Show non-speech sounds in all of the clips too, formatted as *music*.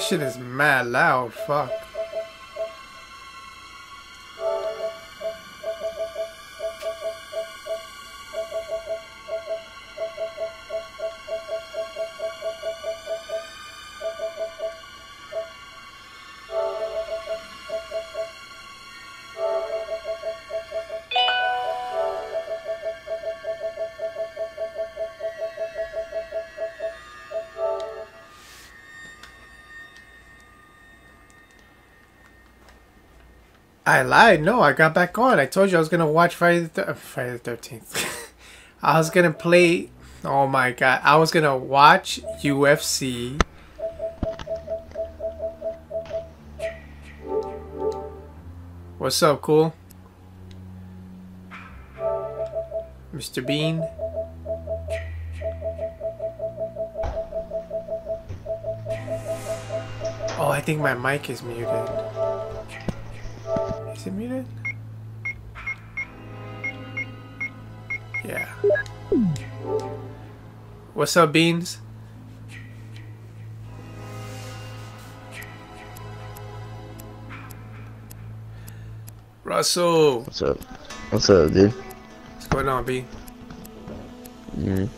This shit is mad loud. Fuck. I lied. No, I got back on. I told you I was gonna watch Friday the thir- Friday the Thirteenth. *laughs* I was gonna play. Oh my god! I was gonna watch UFC. What's up, cool? Mr. Bean. Oh, I think my mic is muted. Is it muted? Yeah. What's up, Beans? Russell! What's up? What's up, dude? What's going on, B? Mm.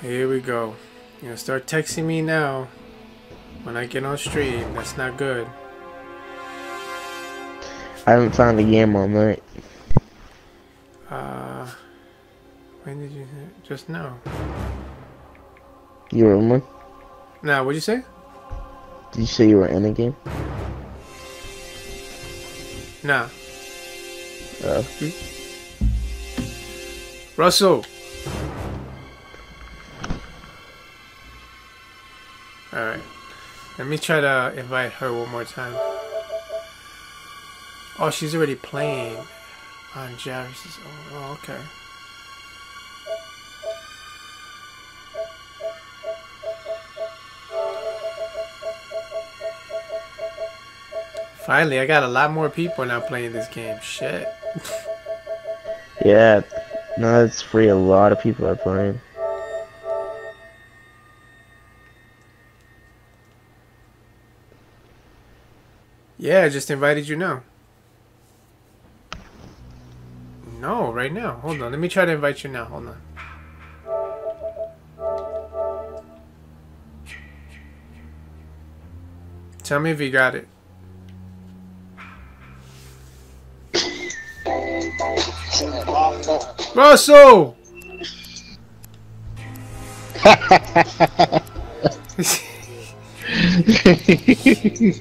Here we go. You're gonna start texting me now. When I get on stream, that's not good. I haven't found a game all night. Uh, when did you? Just now. You were in one? Now, what'd you say? Did you say you were in a game? Nah. Uh, Russell. Let me try to invite her one more time. Oh, she's already playing on Jarvis's. Oh, okay. Finally, I got a lot more people now playing this game. Shit. *laughs* yeah. No, it's free. A lot of people are playing. Yeah, I just invited you now. No, right now. Hold on. Let me try to invite you now. Hold on. Tell me if you got it. Russell!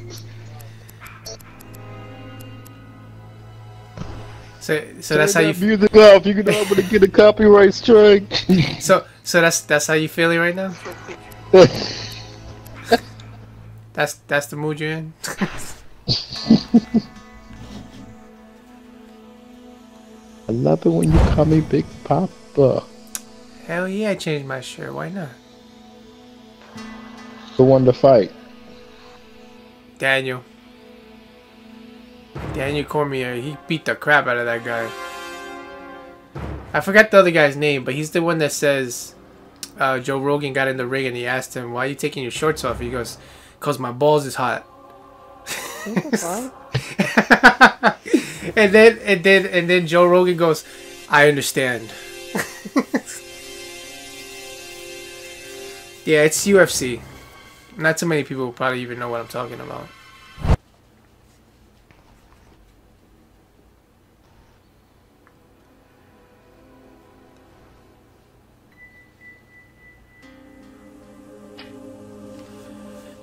*laughs* *laughs* So, so that's how you. music off. You're gonna able to get a copyright strike. *laughs* So, so that's that's how you feeling right now. *laughs* That's that's the mood you're in. *laughs* I love it when you call me Big Papa. Hell yeah, I changed my shirt. Why not? The one to fight. Daniel. Daniel Cormier. He beat the crap out of that guy. I forgot the other guy's name, but he's the one that says uh, Joe Rogan got in the ring and he asked him, "Why are you taking your shorts off?" He goes, "Cause my balls is hot." *laughs* and then and then and then Joe Rogan goes, "I understand." *laughs* yeah, it's UFC. Not too many people probably even know what I'm talking about.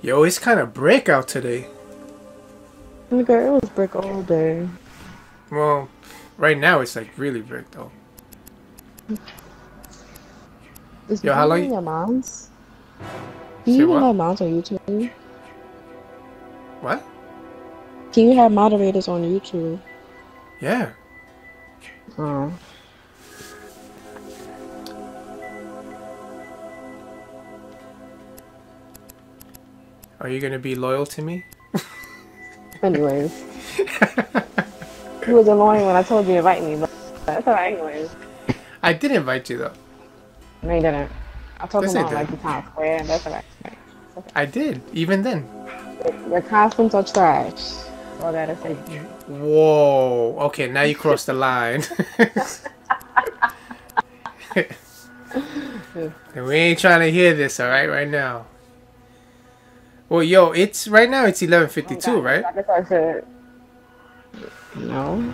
Yo, it's kind of brick out today. Nigga, it was brick all day. Well, right now it's like really brick though. Is Yo, how long you you- your mom's? Can you even what? have moms on YouTube? What? Can you have moderators on YouTube? Yeah. Oh. Are you gonna be loyal to me? *laughs* Anyways. he was annoying when I told you to invite me, but that's alright anyways. I did invite you though. No, you didn't. I told Yes, him I don't like the town square, and that's alright. I did. Even then. Your costumes are trash. All I gotta. Whoa. Okay, now you crossed the line. and *laughs* *laughs* we ain't trying to hear this, all right, right now. Well, yo, it's right now. It's eleven fifty-two, right? I guess I should. No.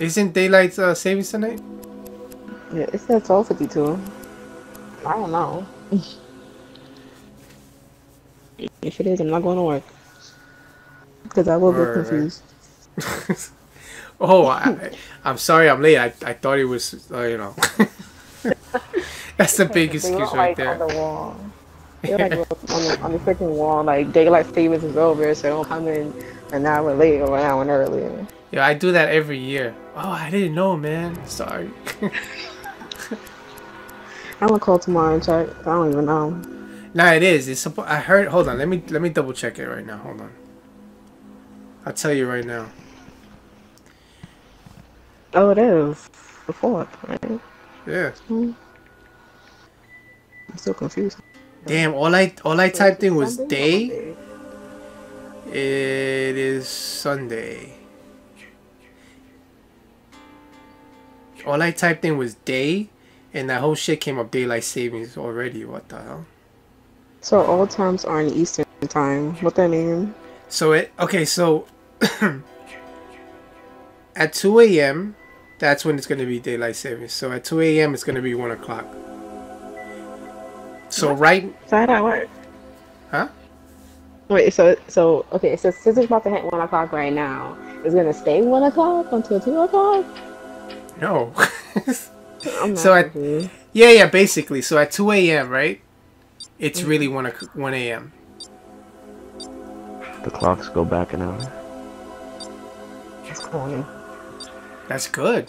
Isn't daylight uh, savings tonight? Yeah, it said twelve fifty two. I don't know. *laughs* if it is, I'm not going to work. Because I will Right, get right. confused. *laughs* oh, I, I'm sorry, I'm late. I, I thought it was, uh, you know. *laughs* That's the big excuse right like on there. The. They're like on the, on the freaking wall, like daylight savings is over, so don't come in an hour late or an hour early. Yeah, I do that every year. Oh, I didn't know, man. Sorry. *laughs* I'm gonna call tomorrow and check. I don't even know. nah, it is. It's I heard. Hold on. Let me let me double check it right now. Hold on. I'll tell you right now. Oh, it is the fourth, right? Yeah. Hmm. I'm still confused. Damn. All I all I typed in was day. It is Sunday. All I typed in was day, and that whole shit came up daylight savings already. What the hell? So all times are in Eastern time. What that mean? So it okay. So *coughs* at two a.m., that's when it's gonna be daylight savings. So at two a.m., it's gonna be one o'clock. So right, So how that work? huh? Wait, so so okay, so since it's about to hit one o'clock right now, it's gonna stay one o'clock until two o'clock. No. *laughs* So I- confused. yeah, yeah. Basically, so at two a.m., right? It's mm-hmm. really one o- one a.m. The clocks go back an hour. It's corny. That's good.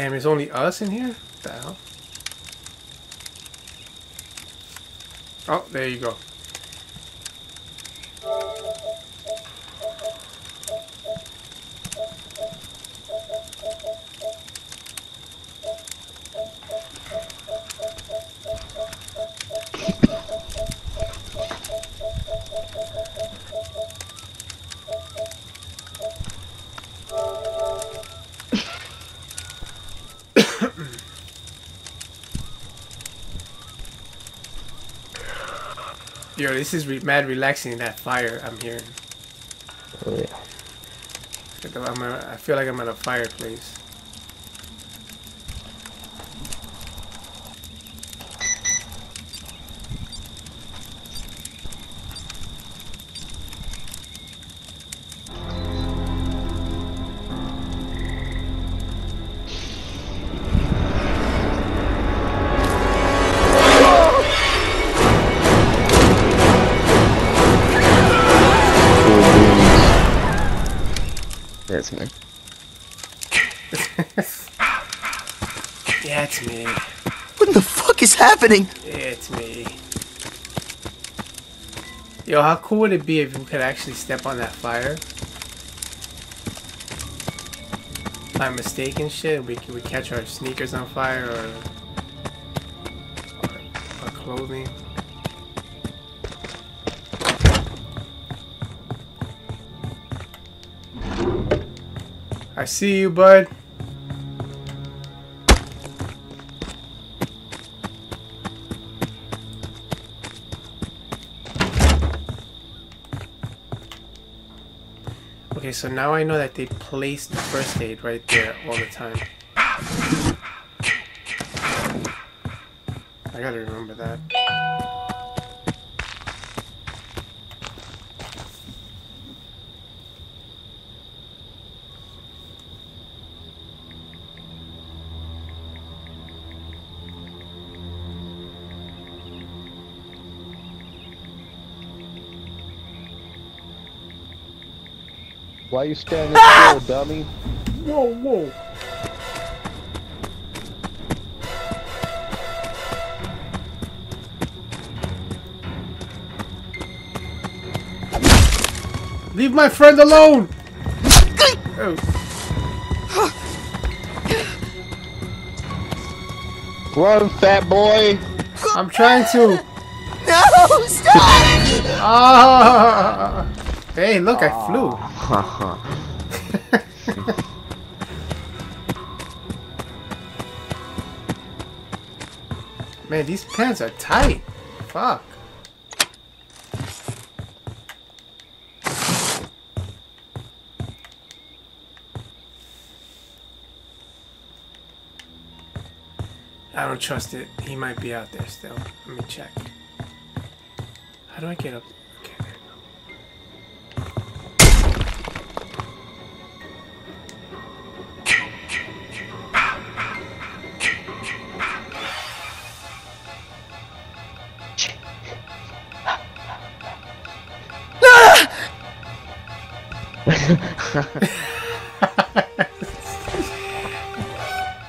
Damn, there's only us in here? What the hell? Oh, there you go. Yo, this is re- mad relaxing. That fire I'm hearing. Oh, yeah. I feel like I'm at a fireplace. Happening? It's me. Yo, how cool would it be if we could actually step on that fire? By mistake and shit, we could we catch our sneakers on fire or our, our clothing. I see you, bud. So now I know that they place the first aid right there all the time. I gotta remember that. Why you standing still, dummy? Whoa, whoa. Leave my friend alone! Oh, Run, fat boy! I'm trying to. No! Stop! Ah! Hey, look, I flew. Man, these pants are tight. Fuck. I don't trust it. He might be out there still. Let me check. How do I get up? There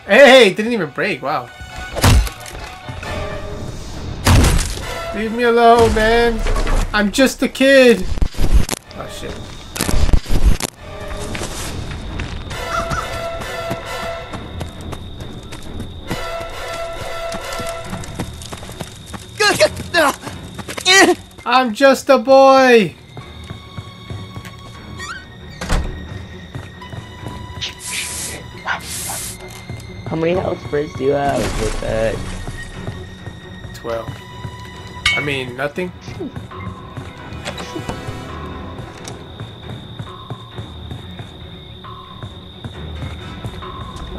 Hey, it didn't even break. Wow. Leave me alone, man. I'm just a kid. Oh shit. I'm just a boy. Many health sprays do you have with that? Twelve. I mean, nothing.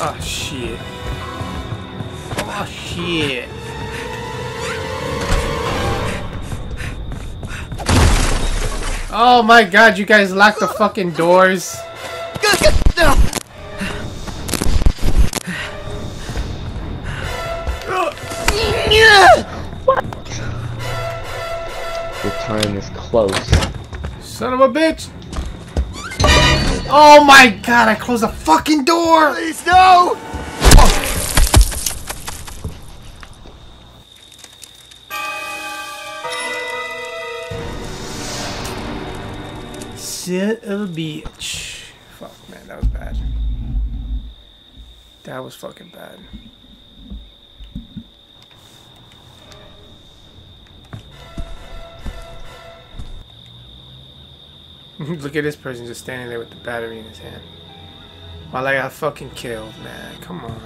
Oh shit. Oh shit. Oh my god, you guys locked the fucking doors. Of a bitch. Oh my god, I closed the fucking door. Please, no! Son of a bitch. Fuck, man, that was bad. That was fucking bad. *laughs* Look at this person just standing there with the battery in his hand. While I got fucking killed, man. Come on.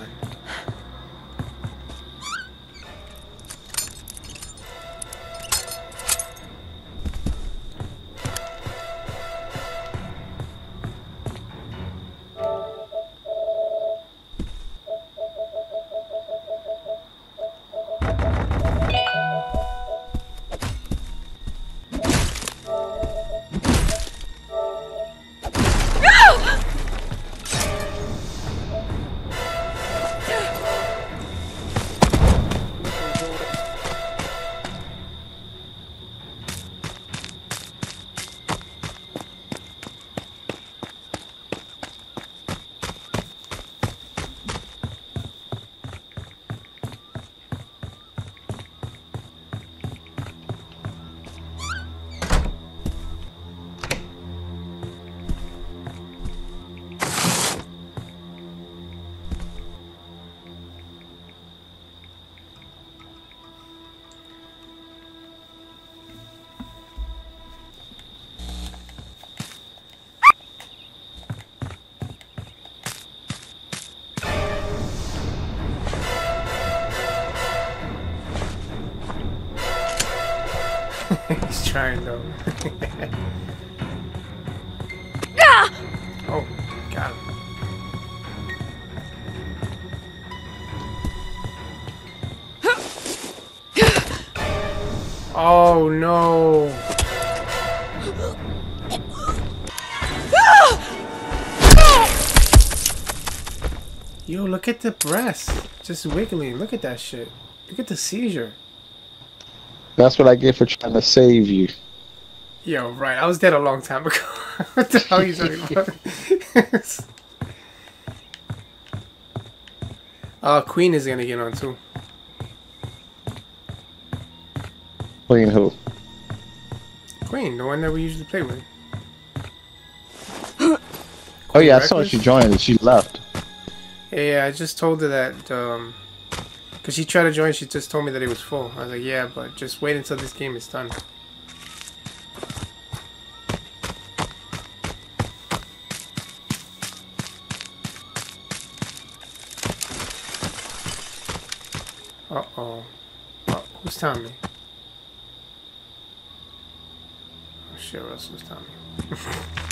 Trying though. *laughs* Ah! oh, got him. Oh no. Ah! Yo, look at the breast. Just wiggling. Look at that shit. Look at the seizure. That's what I get for trying to save you. Yo, right. I was dead a long time ago. *laughs* what the hell are you talking *laughs* about? *laughs* uh, Queen is gonna get on too. Playing who? Queen, the one that we usually play with. Oh yeah, I saw she joined and she left. Yeah, yeah, I just told her that, um, cause she tried to join, she just told me that it was full. I was like, yeah, but just wait until this game is done. Uh-oh. Oh, who's me? Oh shit, Russell's telling *laughs*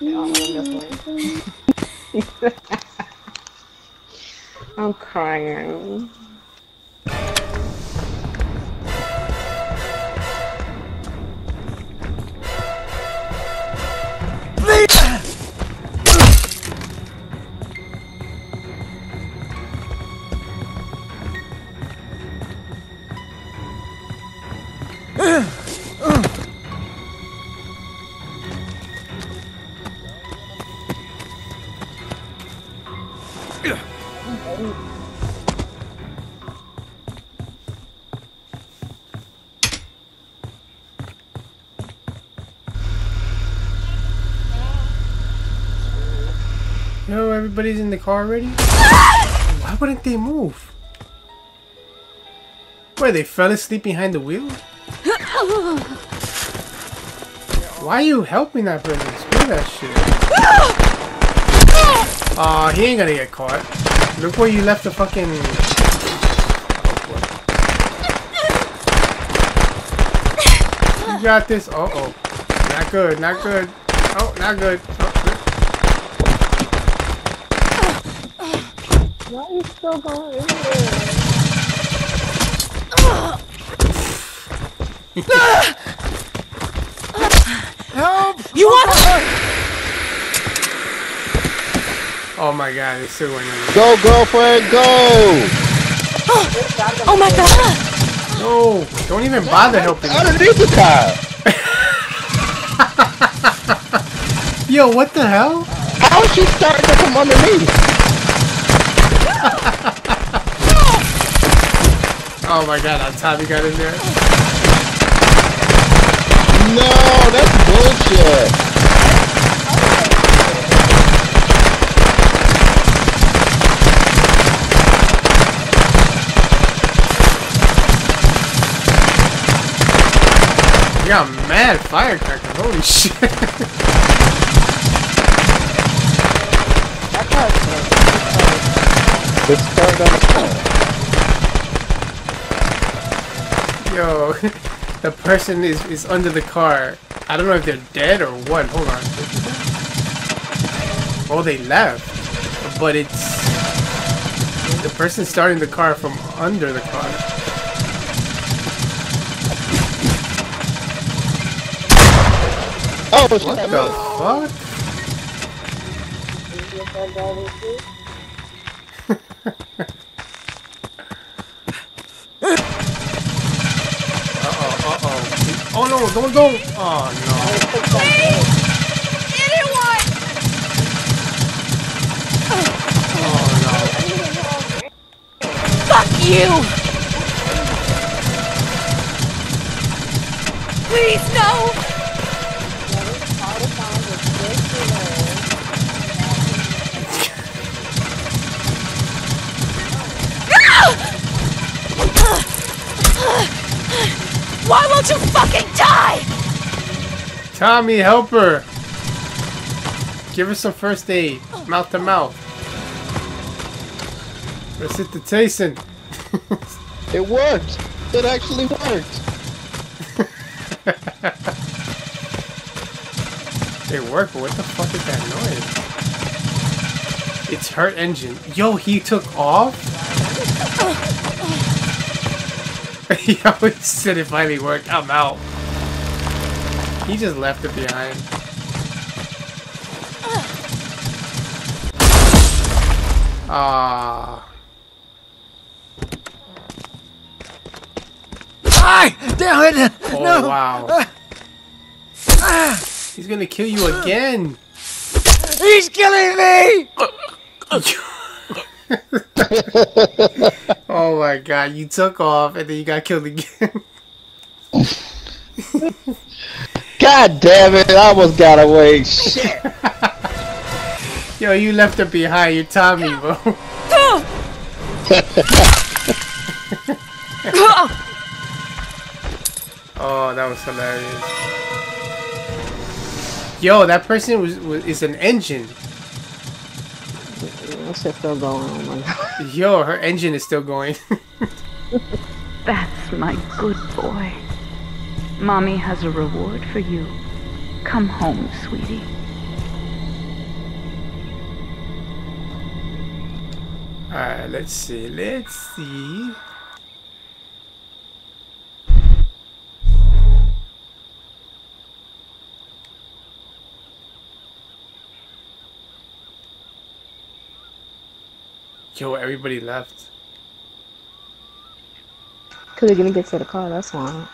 Yeah, I'm this way. I'm crying. Everybody's in the car already? Why wouldn't they move? Where, they fell asleep behind the wheel? Why are you helping that person? Screw that shit. Aw, he ain't gonna get caught. Look where you left the fucking... You got this. Uh-oh. Not good, not good. Oh, not good. Oh, good. Why are you still going in there? You oh want Oh my god, it's still going on. Go, girlfriend, go! Oh my god! No, don't even bother helping me. Underneath the car! *laughs* Yo, what the hell? How is she starting to come underneath? Oh my god, that's how we got in there. No, that's bullshit. You got mad firecracker, holy *laughs* shit. Just stand on the car. Yo, *laughs* the person is, is under the car. I don't know if they're dead or what. Hold on. Oh, they left. But it's... The person starting the car from under the car. Oh, What the fuck? Uh-oh, uh-oh. Oh no, don't, don't! Oh no. Fuck you! Please, no! Why won't you fucking die? Tommy, help her! Give her some first aid. Mouth to mouth. Resuscitation. *laughs* It worked. It actually worked. *laughs* It worked, but what the fuck is that noise? It's her engine. Yo, he took off? *laughs* He said it finally worked. I'm out. He just left it behind. Ah. Die! Damn it! Oh, no! wow. He's gonna kill you again. He's killing me! *laughs* *laughs* oh my god, you took off and then you got killed again. *laughs* God damn it! I almost got away. Shit. *laughs* Yo, you left her behind. You're Tommy, bro. Oh, that was hilarious. Yo, that person was, was is an engine. That shit's still going. Oh my god. *laughs* Yo, her engine is still going. *laughs* That's my good boy. Mommy has a reward for you. Come home, sweetie. Alright, let's see. Let's see. Yo, everybody left. Cause they're gonna get to the car. That's why.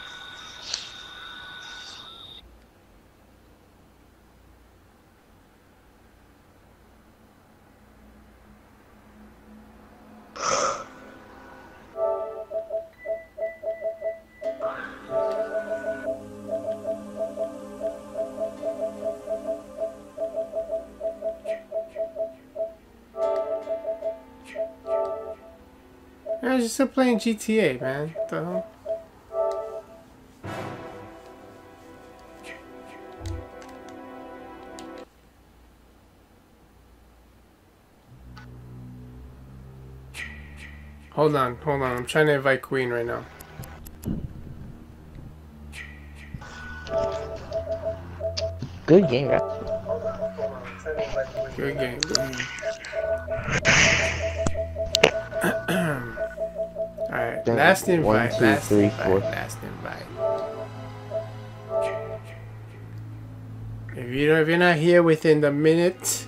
Still playing GTA, man. The hell? Hold on, hold on. I'm trying to invite Queen right now. Good game, right? Good game. Good game. Alright, Dang, last one, invite. two, last three, invite. four. Last invite. If you if you're not here within the minute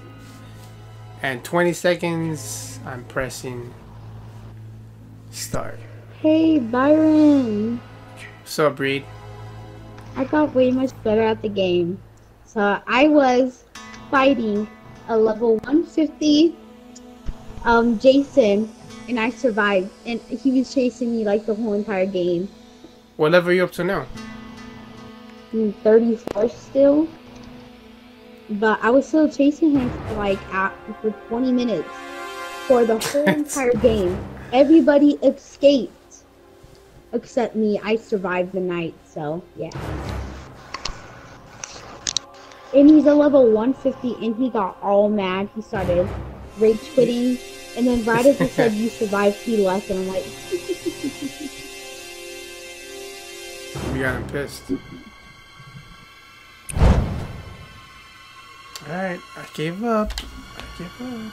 and 20 seconds, I'm pressing start. Hey Byron, What's up, Breed? I got way much better at the game. So I was fighting a level 150 um Jason and I survived and he was chasing me like the whole entire game. What level are you up to now? I'm 34 still. But I was still chasing him for like at, for 20 minutes for the whole *laughs* entire game. Everybody escaped except me. I survived the night, so yeah. And he's a level 150 and he got all mad. He started rage quitting And then right as it said *laughs* you survived, he left, and I'm like, *laughs* We got him pissed. Alright, I gave up. I gave up.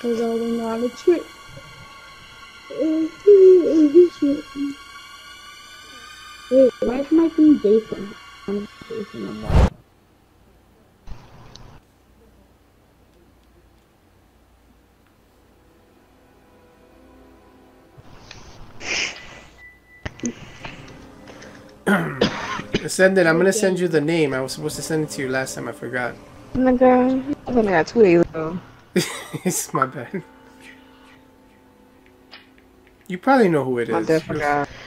"Cause I went on a trip." Wait, why is my thing Jason? I'm Jason. *coughs* Send it. I'm gonna send you the name. I was supposed to send it to you last time. I forgot. Nigga, I only got two days ago. *laughs* it's my bad. You probably know who it is. I is. definitely forgot. *laughs*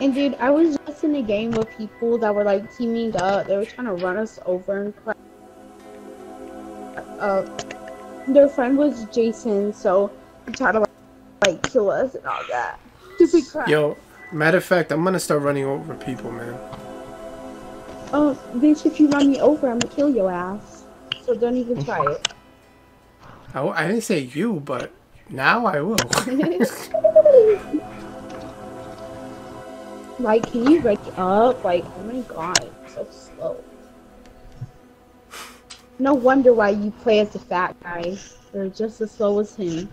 And dude, I was just in a game with people that were like teaming up. They were trying to run us over and crap. Uh, their friend was Jason, so he tried to like, kill us and all that. Stupid crap. Yo, matter of fact, I'm gonna start running over people, man. Oh, bitch, if you run me over, I'm gonna kill your ass. So don't even *laughs* try it. I didn't say you, but now I will. *laughs* *laughs* like, can you wake up? Like, oh my god, so slow. No wonder why you play as the fat guy. They're just as slow as him.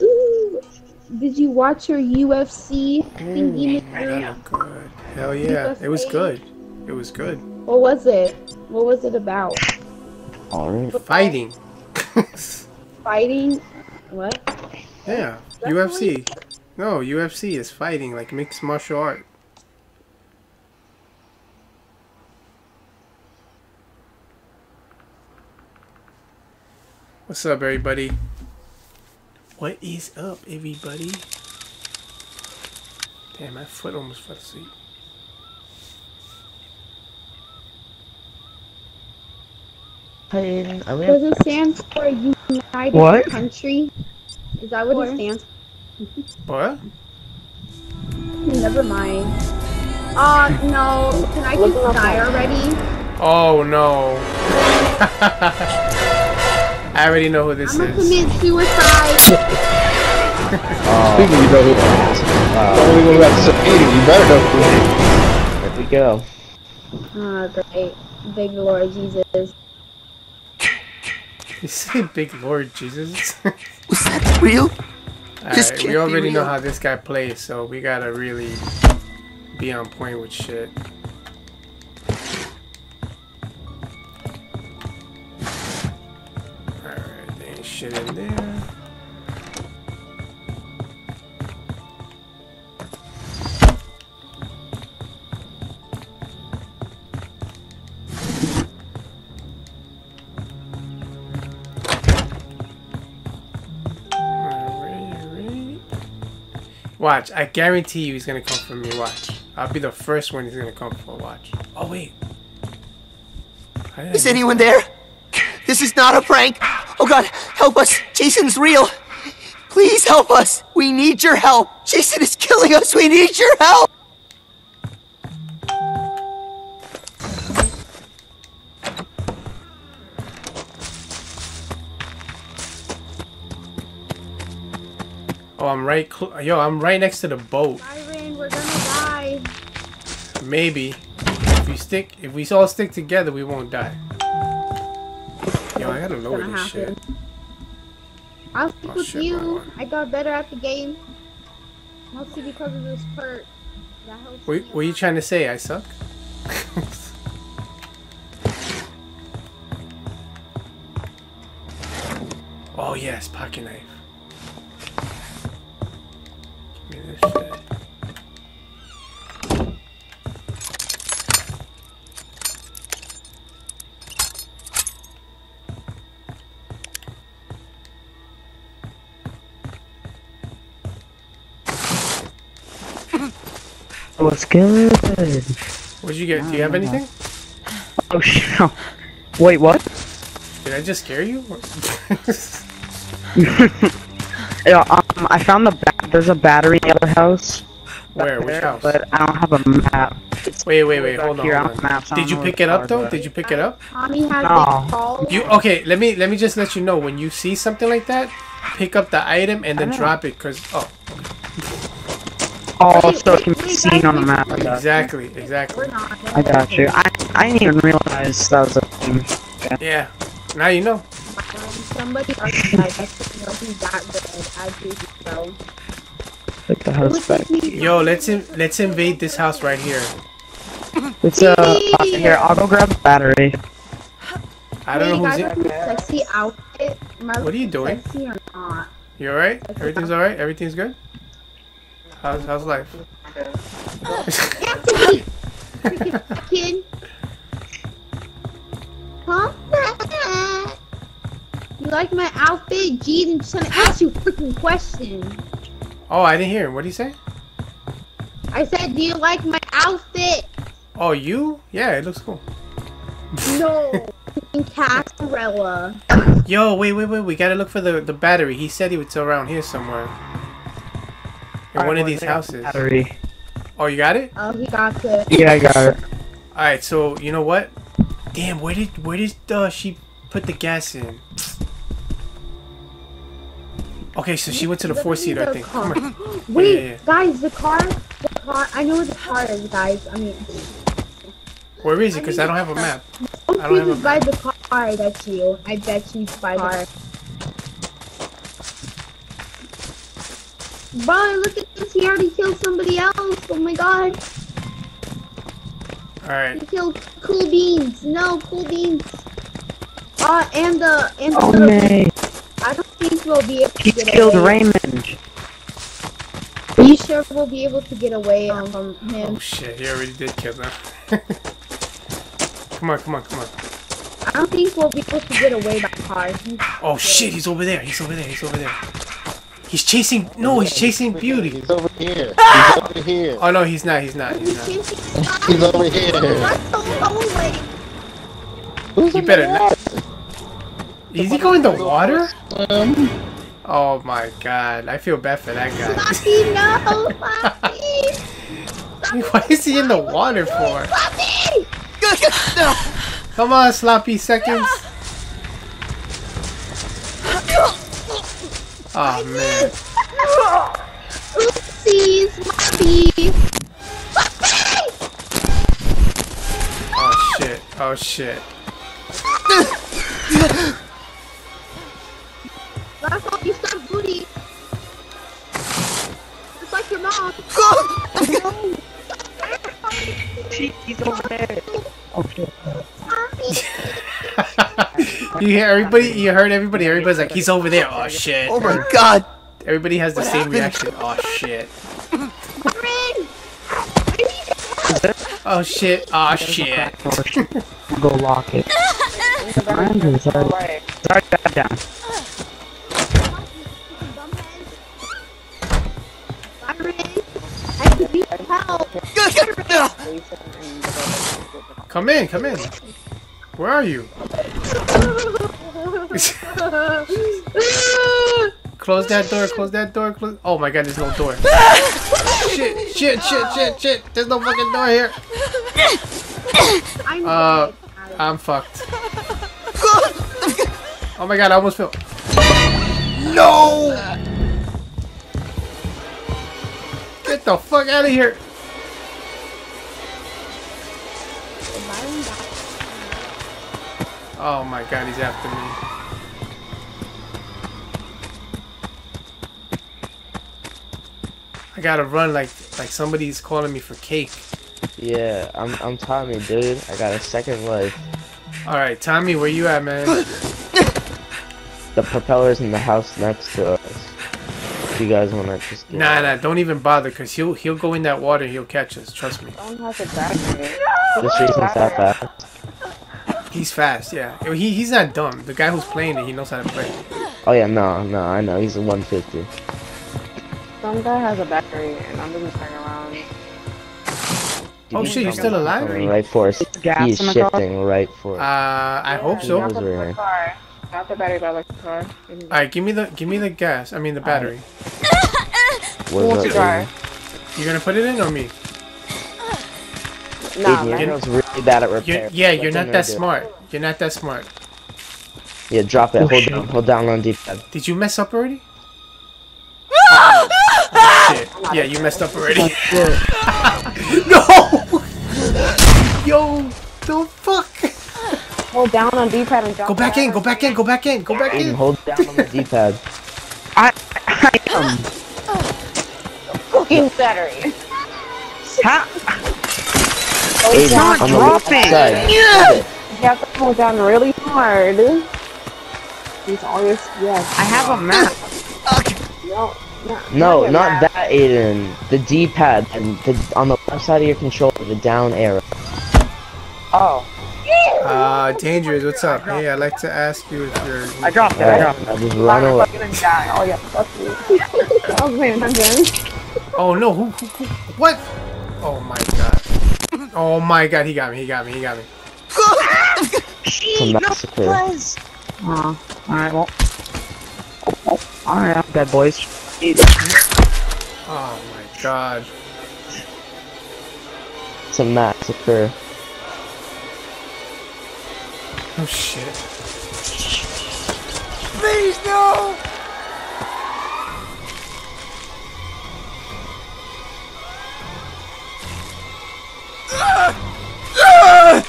Ooh, did you watch your UFC thingy? that Mr. looked good. Hell yeah, it was good. It was good. What was it? What was it about? Alright. Fighting. Fighting? What? Yeah, UFC. No, UFC is fighting, like mixed martial art. What's up, everybody? What is up, everybody? Damn, my foot almost fell asleep. Pain. I'm Does gonna. it stand for United What? Country? Is that what it stands What? Never mind. Uh, no. Can I just die already? Oh no. *laughs* I already know who this is. I'm gonna is. commit suicide. *laughs* Speaking, you know who it is. Uh, only one who got subpoenaed, you better know who it is. There we go. Oh, great. Big Lord Jesus. *laughs* You say big lord Jesus. *laughs* Was that real? This Alright, we be already know how this guy plays, so we gotta really be on point with shit. Shit in there. Watch, I guarantee you he's gonna come for me. Watch. I'll be the first one he's gonna come for. Watch. Oh, wait. How did I Is anyone there? This is not a prank. Oh god, help us. Jason's real. Please help us. We need your help. Jason is killing us. We need your help. Oh, I'm right. Yo, I'm right next to the boat. Byron, we're gonna die. Maybe. If we stick, if we all stick together, we won't die. Yo, I gotta lower this shit. I'll stick Oh, with shit, you. I got better at the game. Mostly because of this perk. What, what are you trying to say? I suck? *laughs* oh yes, pocket knife. What's good? What'd you get? Do you have anything? Oh shit. Wait, what? Did I just scare you? *laughs* *laughs* Yeah, um, I found the ba- there's a battery in the other house. Where? Which house? But I don't have a map. Wait, wait, wait. Hold on. here hold on on. the maps. Did you pick it up though? are. Did you pick it up? Tommy has No. big. You okay? Let me let me just let you know when you see something like that, pick up the item and then I know. drop it. Cause oh, Oh, Wait, so it can be seen on the map. I wait. got you. exactly, exactly. I got you. I, I didn't even realize that was a thing. Yeah. Now you know. Somebody already died. That's you know he's that good at Jesus, so. Like the house back. Yo, let's in, let's invade this house right here. It's uh, uh, here. I'll go grab the battery. I don't know who's in. this sexy outfit. What are you doing? Sexy or? You alright? Everything's alright? Everything's good? How's how's life? Kid. Huh? You like my outfit? Jeez, I'm just trying to ask you a freaking question. oh, I didn't hear. What did he say? I said, do you like my outfit? Oh, you? Yeah, it looks cool. No. *laughs* Cascarella. Yo, wait, wait, wait. We gotta look for the the battery. He said he was around here somewhere. In one of these houses. Battery. Oh, you got it? Oh, he got the. Yeah, I got it. All right. So you know what? Damn, where did where did uh, she put the gas in? Okay, so she went to the four seater, I think. Come on. *gasps* Wait, Yeah, yeah, yeah. guys, the car. The car. I know where the car is, guys. I mean, Where is it? Because I don't have a map. I don't have a is by the car. I bet you. I bet you by the car. Bro, look at this. He already killed somebody else. Oh my god. All right. He killed Cool Beans. No, Cool Beans. Uh, and the and the Oh, little- nay. I don't think we'll be able to He get killed away. Raymond. Are you sure we'll be able to get away um, from him? Oh shit, he already did kill them. *laughs* come on, come on, come on. I don't think we'll be able to get away by car. He's- Oh shit, he's over there. He's over there. He's over there. He's chasing. No, he's chasing Beauty. He's over here. *laughs* He's over here. Oh no, he's not. He's not. He's He's not. He's over here. That's the hallway. Who's You better the not. Is he going to water? Um, Oh my god, I feel bad for that guy. Floppy, no, Floppy. *laughs* Why is he in the water for? Floppy! No! Come on, sloppy seconds. Oh man. Oopsies, Floppy. Floppy! Oh shit. Oh shit. That's all you said, booty. Just like your mom. She, he's over there. Oh *laughs* shit. You hear everybody? You heard everybody? Everybody's like, he's over there. Oh shit. Oh my god! Everybody has the What same happened? reaction. Oh shit. Oh shit. Oh shit. Go lock it. Andrew, sorry. Sorry, down. Byron, I could use help. No! *laughs* Come in. Come in. Where are you? *laughs* Close that door. Close that door. Close. Oh my god, there's no door. shit. Shit. Shit. Shit. Shit. There's no fucking door here. I'm Uh, I'm fucked. Oh my god, I almost fell. No! Get the fuck out of here. Oh my god, he's after me. I gotta run like like somebody's calling me for cake. Yeah, I'm I'm Tommy, dude. I got a second life. Alright, Tommy, where you at, man? *laughs* The propeller's in the house next to us. If you guys wanna just get Nah, nah, don't even bother, cause he'll he'll go in that water and he'll catch us. Trust me. Don't have to back me. This reason's that fast. He's fast, yeah. He he's not dumb. The guy who's playing it, he knows how to play. Oh yeah, no, no, I know. He's a 150. Some guy has a battery, and I'm just turn around. Oh shit, you're still alive? Right for us. gas He's in the car? shifting right for Uh, us. I hope so. knows we're. Car. Got the battery by the car. Alright, give me the give me the gas. I mean the battery. What's up, car? baby? You gonna put it in or me? Nah, Aiden, man. your handle's really bad at You're, yeah, you're not that do smart. You're not that smart. Yeah, drop it. Oh, hold shit. down. Hold down on D-pad. Did you mess up already? *laughs* Oh, shit. Yeah, you messed up already. *laughs* no! *laughs* Yo, the fuck? Hold down on D-pad and jump. Go back in, go back in, go back in, go back in. hold down on the D-pad. I, I am. Fucking battery. Ha- Aiden, not on the left dropping. side. You have to hold down really hard. It's always yes. I have a map. No, No, your not map. that, Aiden. The D-pad and the on the left side of your controller, the down arrow. Oh. Uh, Dangerous, what's up? Hey, I'd like to ask you if you're... I dropped it. I dropped it. Alright, now just run away. Fucking die. Oh yeah, fuck you. *laughs* I was paying attention. Oh no, who, who, who, what? Oh my god. Oh my god, he got me, he got me, he got me. It's a massacre. Oh, alright, well. Oh, alright, I'm dead, boys. Oh my god. It's a massacre. Oh shit. Please, no! Oh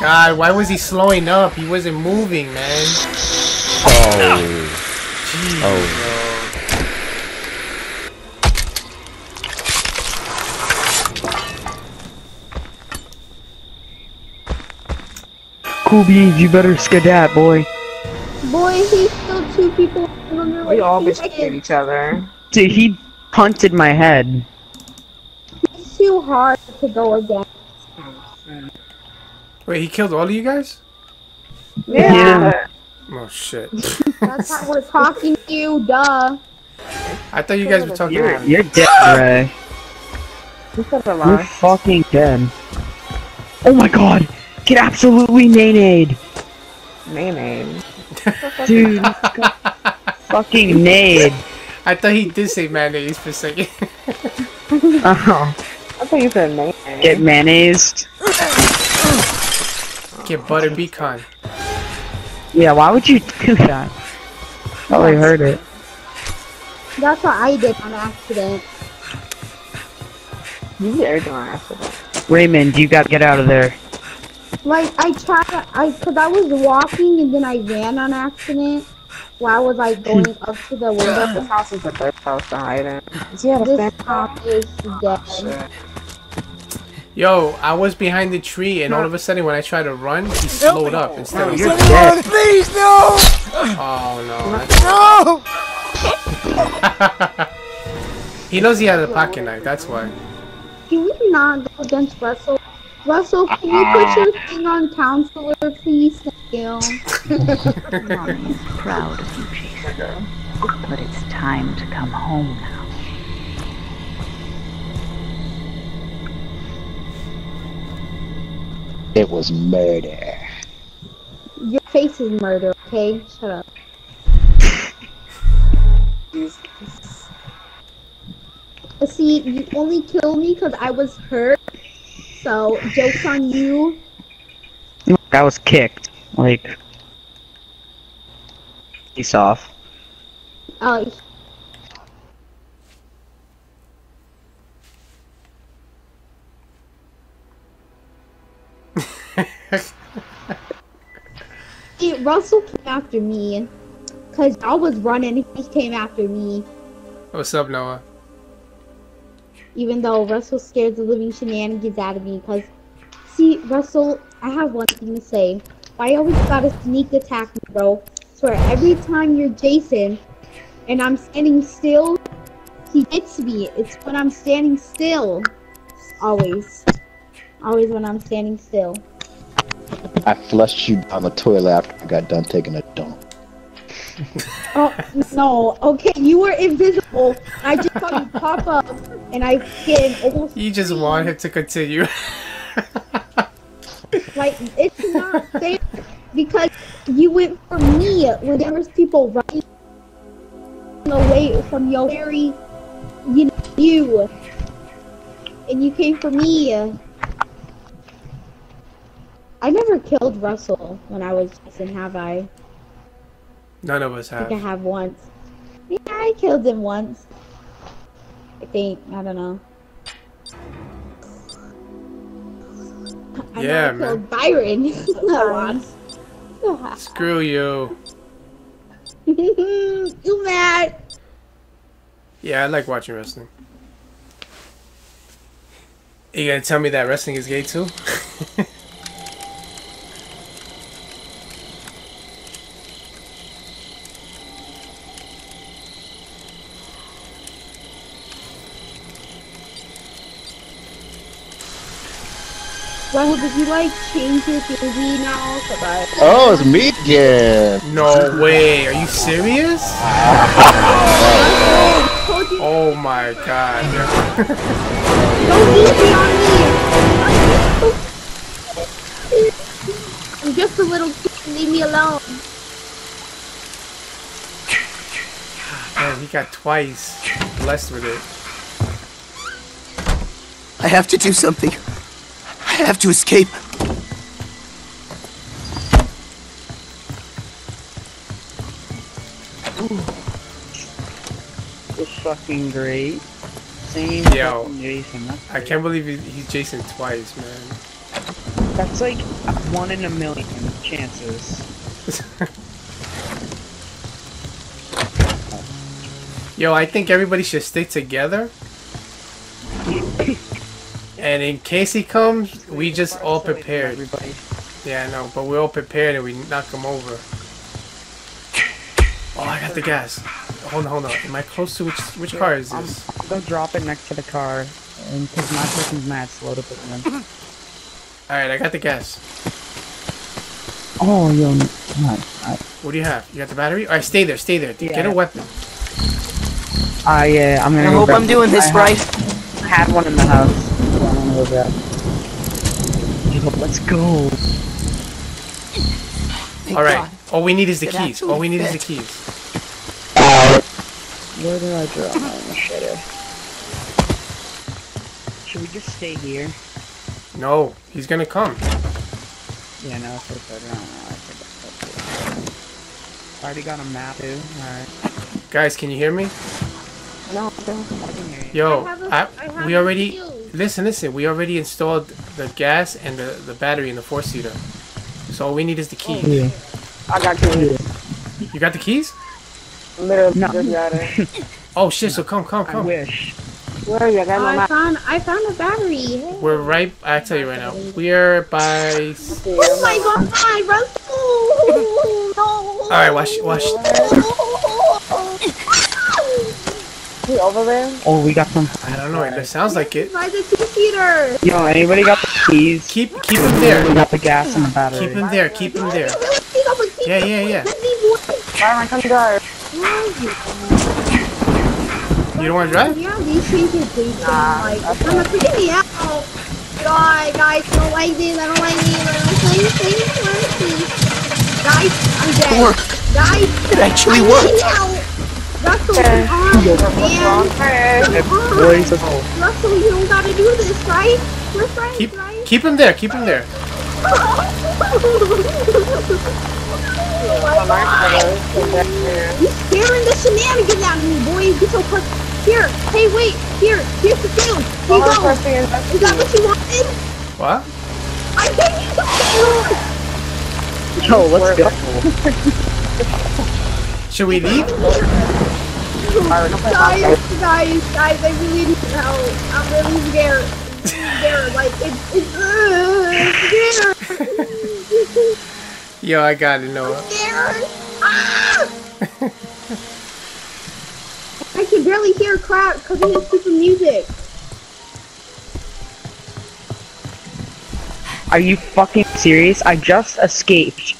god, why was he slowing up? He wasn't moving, man. Oh. Oh. Cool beans, you better skedat, boy. Boy, he killed two people We all like betrayed each other. Dude, he punted my head. It's too hard to go against. Wait, he killed all of you guys? Yeah. Oh shit. That's how we're talking to you, duh. I thought you guys were talking You're, about you're dead, Ray. You said a You're fucking dead. Oh my god! Get absolutely nay-nade! Name. *laughs* Dude, fucking nade. I thought he did say mayonnaise for a second. Oh, *laughs* I thought you said name. get mayonnaised. Get butter pecan. Yeah, why would you do that? Probably heard it. That's what I did on accident. Hmm? You did everything on accident. Raymond, you gotta get out of there. Like I tried, I cause I was walking and then I ran on accident while I was like going up to the window. This house is the best house to hide in. Does he have a This stand? house is dead. Yo, I was behind the tree and all of a sudden when I tried to run, he slowed up instead of... You're dead. Please, no! Oh no. that's- *laughs* he knows he had a pocket knife, that's why. Can we not go against Russell? Russell, can you put your thing on counselor, please? Thank you. Mommy is *laughs* proud of you, Jason. But it's time to come home now. It was murder. Your face is murder, okay? Shut up. Uh, See, you only killed me because I was hurt. So, joke's on you. I was kicked. Like, peace off. *laughs* Uh, See, Russell came after me. Because I was running, he came after me. What's up, Noah? Even though Russell scared the living shenanigans out of me. Because, see, Russell, I have one thing to say. Why always gotta sneak attack bro? Swear, every time you're Jason and I'm standing still, he hits me. It's when I'm standing still. Always. Always when I'm standing still. I flushed you down the toilet after I got done taking a dump. Oh no! Okay, you were invisible. I just saw you pop up, and I get almost You just want him to continue. like it's not fair because you went for me when there was people running away from your very, you know, you, and you came for me. I never killed Russell when I was Jason, have I? None of us have. I think I have. have once. Yeah, I killed him once. I think. I don't know. I know Yeah, I man. killed Byron *laughs* once. Screw you. *laughs* you mad? Yeah, I like watching wrestling. You gonna tell me that wrestling is gay too? *laughs* Well, did you like change your TV now? I Oh, it's me again. no way. Are you serious? Oh my god. don't leave me on me. I'm just a little kid. Leave me alone. Man, he got twice blessed with it. I have to do something. I have to escape. was fucking great. Same Yo. fucking Jason. That's I great. can't believe he's Jason twice, man. That's like one in a million chances. *laughs* Yo, I think everybody should stick together. *laughs* And in case he comes, we just all prepared. Everybody. Yeah, I know, but we're all prepared and we knock him over. Oh, I got the gas. Hold on, hold on. Am I close to which which car is this? I'll go drop it next to the car, and because my person's mad slow to put in. All right, I got the gas. Oh, yo, not, I, What do you have? You got the battery? All right, stay there, stay there. Dude, Get a Yeah. weapon. I, yeah, I'm I gonna. go hope I'm doing this I right. Had, I had one in the house. So I'm go grab. Let's go. Thank All right. God. All we need is the It keys. All we need is the actually keys. Where did I drop my machete? Should we just stay here? No, he's gonna come. Yeah, no, that's what I said. I don't know. I think I already got a map too. Alright. Guys, can you hear me? No, I can hear you. Yo, I have a- I, I have we already fuse. Listen, listen. We already installed the gas and the the battery in the four seater. So all we need is the key. Yeah. I got keys. You got the keys? Literally No. just got it. *laughs* Oh shit! So come, come, come. I wish. Where are you? I got my I found I found a battery. We're right. I tell you right now. We're by. Oh my god, Russell! No! *laughs* All right, watch, watch. *laughs* You over there? Oh, we got some. I don't know. It sounds like it. By the two-seater! Yo, anybody got the keys? Keep, keep him We got the gas and the battery. Keep him there. Keep him there. Pick up a key. Yeah, yeah, yeah. Let me one. Byron, come drive. You don't want to drive? Yeah, these things are decent. Like, I'm gonna freak me out. God, guys, I don't like this. I don't like this. I don't like this. Please. Guys, I'm dead. Work. Guys, It actually I worked. Need help. Russell, come on, man. Come on. Russell, you don't gotta do this, right? We're friends, Keep, right? keep him there. Keep him there. oh my You scaring the shenanigans out of me, boy. You get so close. Here, hey, wait. Here, here's the fuse. Here you go. Is that what you wanted? What? I gave you the fuse. Yo, let's go. Should we leave? *laughs* Guys, guys, guys, I really need help. I'm really scared. I'm scared. Like, it's, it's, uh, scared. Yo, I got it, Noah. scared. Ah! *laughs* I can barely hear crap because of his stupid music. Are you fucking serious? I just escaped,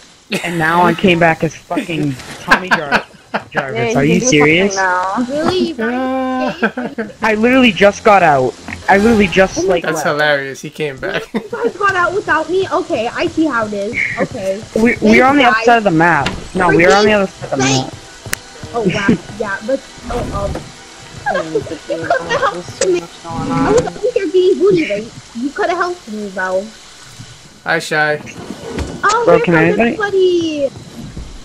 and now I came back as fucking *laughs* Tommy Jar. Jarvis, are you serious? Really? Right? *laughs* I *laughs* literally just got out. I literally just like That's left. hilarious. He came back. You guys got out without me? Okay, I see how it is. Okay. *laughs* We we're on the other side of the map. No, we're on the other side of the map. Oh wow, yeah, but oh um. You could have helped me. I was over here being bullied. Right? You could have helped me, bro. Hi, Shy. Oh, Bro, here can comes anybody- everybody.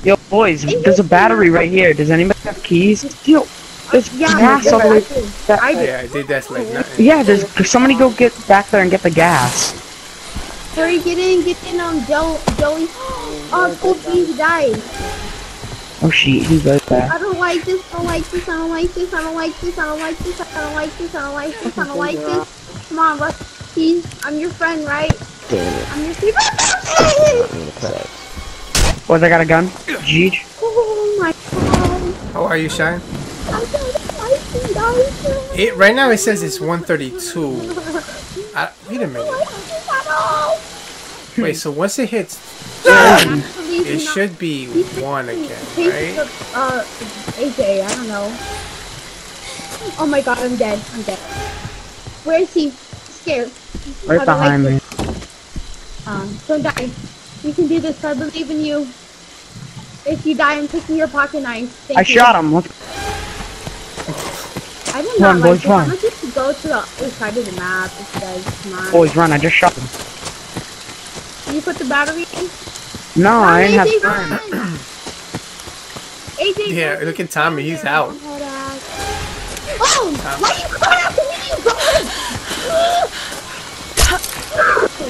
Yo, boys, there's a battery right here. Does anybody have keys? Yo, there's Yeah, gas all the way. That, I did. Yeah, I did that like nothing. yeah, there's somebody go get back there and get the gas. Hurry, get in, get in, um, Joe, Joey. Oh, cool, please die. Oh shit, he's right back. I don't like this, I don't like this, I don't like this, I don't like this, I don't like this, I don't like this, I don't like this, I don't like this. Come on, Russ, please. I'm your friend, right? Damn it. I'm your friend. Boys, I got a gun. Jeej. Oh my god. How are you, Shy? I don't like this, guys. It, right now it says it's 132. I, wait a minute. Wait, so once it hits, Actually, it should be one again, right? uh, AJ, I don't know. Oh my god, I'm dead, I'm dead. Where is he? Scared. Right I don't like behind me. Um, don't die. You can do this, I believe in you. If you die, I'm taking your pocket knife. Thank I you. shot him. Let's I did Run, not like boys, this. run. I'm gonna just go to the other side of the map. If you guys, come on. boys run. I just shot him. Can you put the battery in? No, I Run, didn't have AJ, time. run! AJ, Yeah, look at Tommy, he's out. Oh! Why you going after me,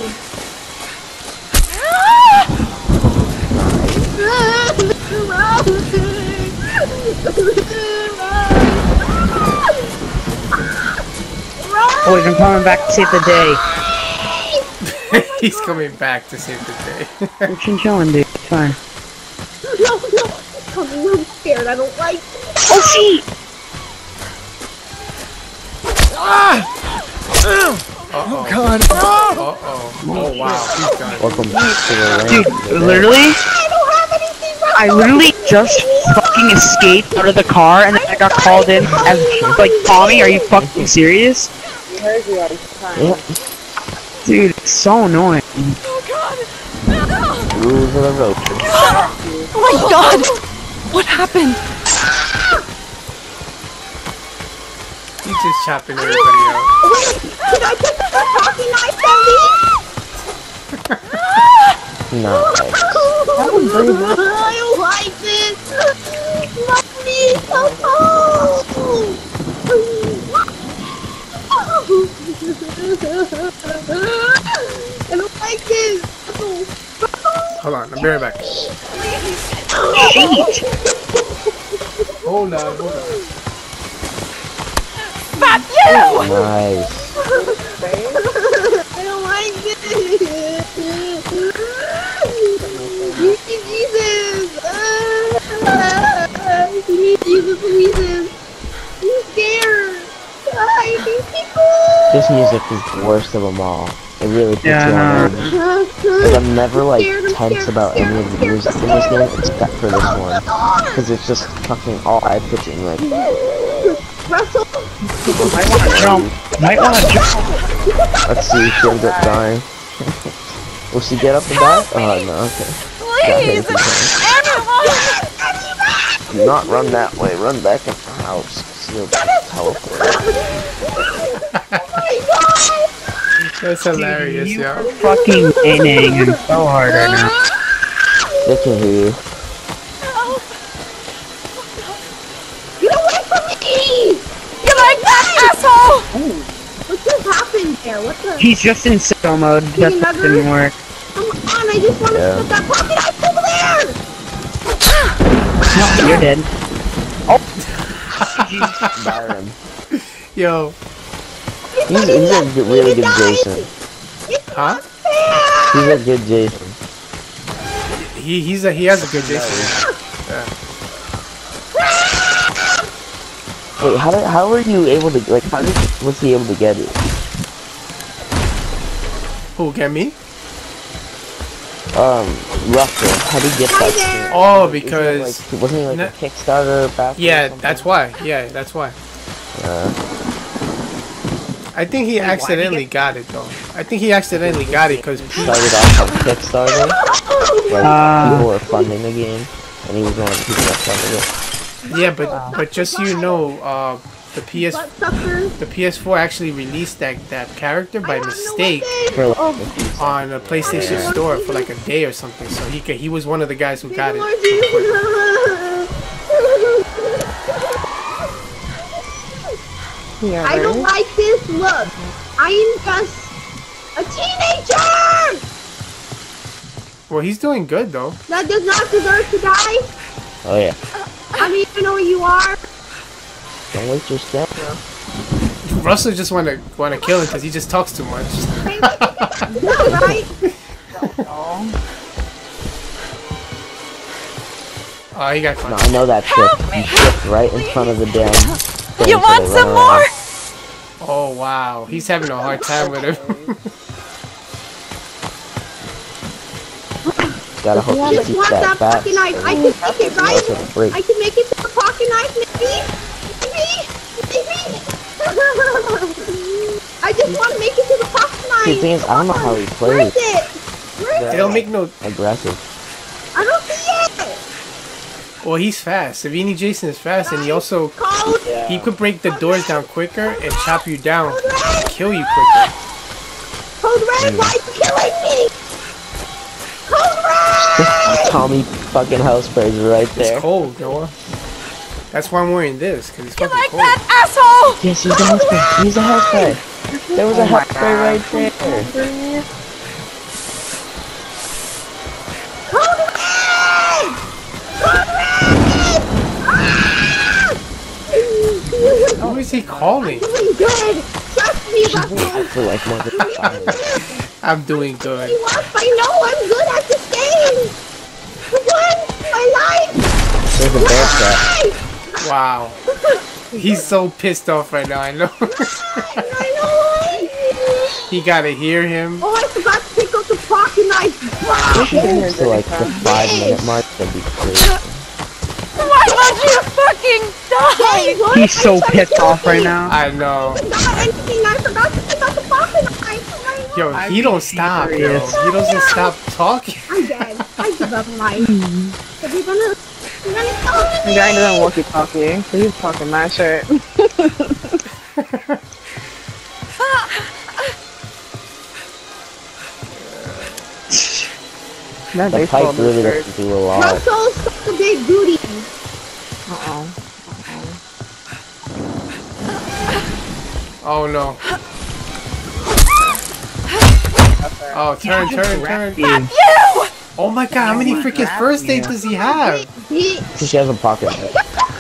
*gasps* *laughs* you Boys, oh, I'm coming back to save the day. *laughs* He's coming back to save the day. I'm chin chilling, dude. It's fine. No, no, it's coming. I'm scared. I don't like it. Oh shit! Ah! Oh, Uh-oh. God. Uh-oh. Oh, wow. He's done. Welcome back to the land. Dude, of the dead. literally, I don't have anything wrong. I literally just fucking escaped out of the car and then I got called in as like Tommy. Are you fucking serious? Dude, it's so annoying. rules of the road. Oh my god! What happened? You just chopping everybody out. Wait, can I put the talking knife *laughs* on me? Not right. I don't like this. Mommy, help! I don't like this. Hold on, I'll be right back. Hold on, hold on. Nice. I don't like this. You need Jesus. Ah, you need Jesus, Jesus. I'm scared. I need people. This music is the worst of them all. It really puts Yeah, you on edge. Like, I'm never like I'm tense scared, about any of the scared, music in this game except for this one. Because it's just fucking all eye pitching. Like, Russell. Might wanna jump. Might wanna jump. let's see, if she ends up dying. Will she get up and die? Oh no, okay. Please! Do not run that way, run back in the house. 'cause You'll teleport. That's hilarious, you yo. are fucking inning and so hard right now. They can hear you. Get away from me! You like that, asshole? What just happened there? What the? He's just in sicko mode. That another- didn't work. Come on, I just want to Yeah. put that pocket knife over there! No, *laughs* you're dead. Byron. *laughs* Yo, He's, he's a good, really good Jason. huh? He's a good Jason. He he's a he has a good Jason. Wait, how did, how were you able to like? How did was he able to get it? Who get me? Um, Russell, how do you get that? skin? Oh, Isn't because like, wasn't he like No- a Kickstarter back? yeah, that's why. Yeah, that's why. Uh, I think he accidentally got it though. I think he accidentally got it because started off on Kickstarter. Like Ah. people were funding the game, and he was one of the people that funded it. yeah, but but just so you know, uh, the PS the PS4 actually released that that character by mistake For like, Oh, on a PlayStation Store for like a day or something. So he ca- he was one of the guys who got it. *laughs* Yeah, I don't like this look. I am just a teenager Well, he's doing good though. that does not deserve to die. oh yeah, I don't even know who you are. Don't waste your step. Russell just want to want to kill him because he just talks too much. No, right? Oh, he got No. I know that trick. You shift right in front of the damn. thing You want some more? around. Oh wow, he's having a hard time with him. *laughs* Gotta hope I you just keep want that that back. knife. I can make it right. break. I can make it to a pocket knife, maybe. Maybe. Maybe. I just want to make it to the pocket The knife. thing is, I don't know how he Where's plays it? Where's It it? don't make no. aggressive. I don't see it. Well, he's fast. Savini Jason is fast, and he also Cold. he could break the doors down quicker and chop you down, and kill you quicker. Cold red. Hmm. Why are you killing me? Cold *laughs* red. Tommy fucking house sprays right It's there. cold, Noah. That's why I'm wearing this, because it's You fucking like cold. that, asshole? Yes, he's a house spray. He's a house spray. There was a house spray right there. Cold red. Cold red. Ah! Who is he calling? Doing good. Trust me, Russell. For like more than. *laughs* I'm doing good. I know I'm good at this game. What? My life. There's a bear trap. Life. Wow. He's so pissed off right now, I know. *laughs* He gotta hear him. Oh, I forgot to pick up the pocket knife. Wow. Get to like the five minute mark, that'd be crazy. Why won't you fucking die? He's so pissed off kill right now. I know. I forgot to pick up the pocket knife. Yo, he don't stop, yo. He doesn't stop talking. I'm dead. I give up life. So we're gonna, we're gonna kill The guy doesn't walkie talkie, so he's talking my shit. *laughs* *laughs* that The pipe really hurt. doesn't do a lot. Russell's such a big booty. Uh-oh. Oh no. *laughs* Oh, turn, turn, turn. You! Oh my god, how many freaking first dates does he have? He, She has a pocket knife.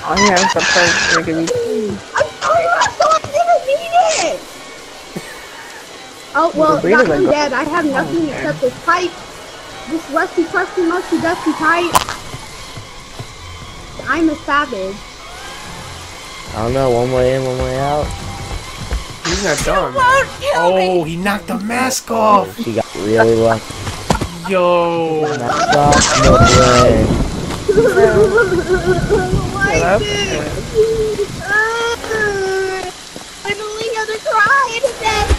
Oh, he has the first freaking I'm sorry, Russell. I didn't mean it. Oh well, The breeder Doc, I'm dead. I have nothing except this pipe. This rusty, crusty, musty, dusty pipe. I'm a savage. I don't know, one way in, one way out. He's not done. Won't me! Oh, he knocked the mask oh, off. She got really lucky. Yo. That's no way. Why I'm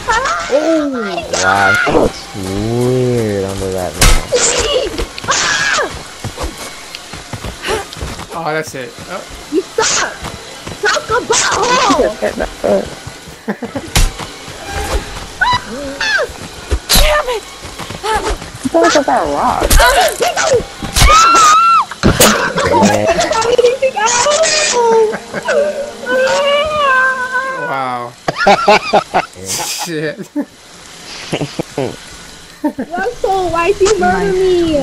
cry. Wow, she looks weird under that. Ah, Oh, that's it. Oh, you suck. Suck a butthole. hit that foot. Damn it! What that rock? wow. *laughs* Shit. Russell, why'd you murder me?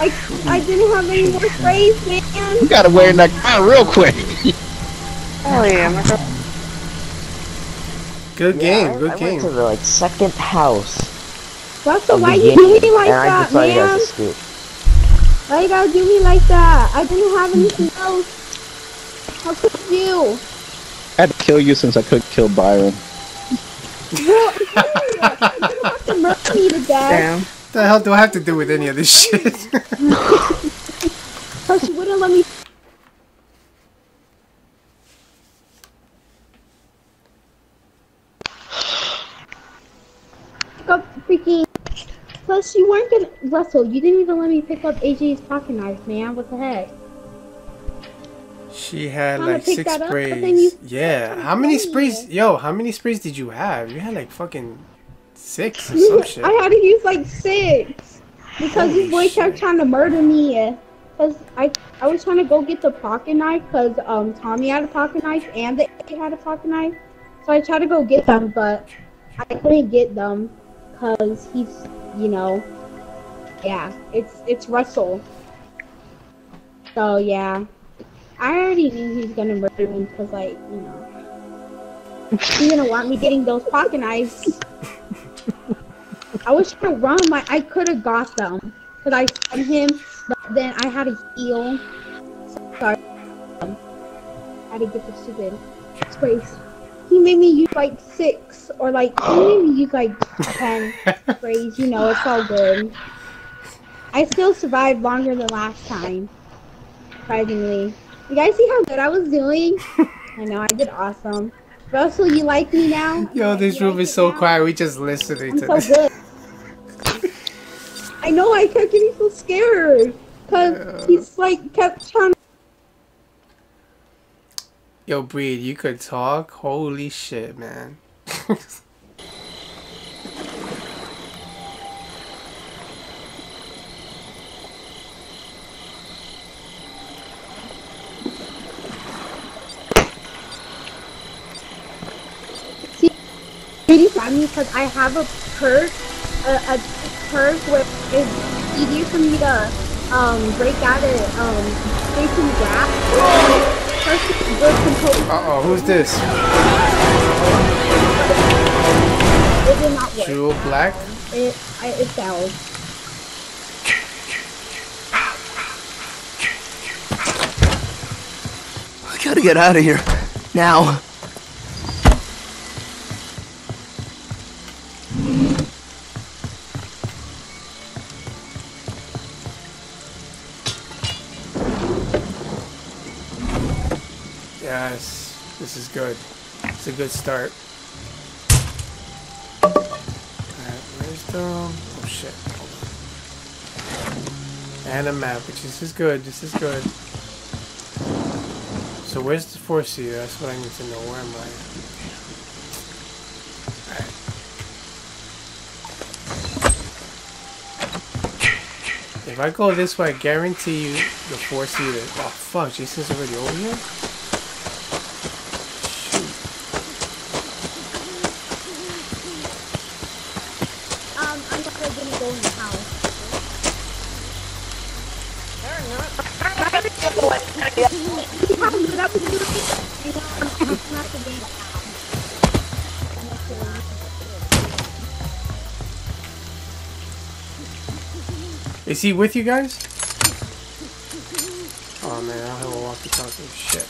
I, I didn't have any more sprays, man. You gotta wear that crown real quick. Oh yeah, my God. Good game, I good went game. to the like second house Russell, of why you do me like and I that, decided I man? to. Why you gotta do me like that? I didn't have anything else. How could you? I had to kill you since I couldn't kill Byron. Well, you didn't have to murder me to death. Damn. the hell do I have to do with any of this shit? *laughs* *laughs* Plus, she wouldn't let me. *sighs* Pick freaking. Plus, you weren't gonna Russell. You didn't even let me pick up AJ's pocket knife, man. What the heck? She had like six that up, sprays. Yeah. How many sprays? Yo, how many sprays did you have? You had like fucking six or *laughs* some shit. I had to use like six because Holy these boys kept trying to murder me. Cause I I was trying to go get the pocket knife because um Tommy had a pocket knife and the A had a pocket knife, so I tried to go get them, but I couldn't get them because he's you know yeah it's it's Russell. So yeah, I already knew he was gonna murder me because like you know he's gonna want me getting those pocket knives. I was trying to run my. I could have got them because I sent him, but then I had to heal. Sorry, um, I had to get the stupid sprays. He made me use like six or like he made me use like ten *laughs* sprays. You know, it's all good. I still survived longer than last time. Surprisingly, you guys see how good I was doing? I know I did awesome. Russell, you like me now? Yo, this room is so quiet. We just listening I'm to so this. good. I know I kept getting so scared because *laughs* he's like kept trying. Yo, Breed, you could talk? Holy shit, man. See, really funny because I have a perk, a, a perk where it's easier for me to um break out of um facing gap. The control. Uh oh, who's this? It did not work. Jewel Black? It I, it failed. I gotta get out of here. Now. Yes, this is good. It's a good start. Alright, where's the... Oh shit. And a map, which this is good. This is good. So where's the four seater? That's what I need to know. Where am I? Alright. If I go this way, I guarantee you the four seater. Oh fuck, Jason's already over here? Um, I'm just gonna go in the house. *laughs* Is he with you guys? Oh man, I don't have a walkie-talkie. Oh, shit.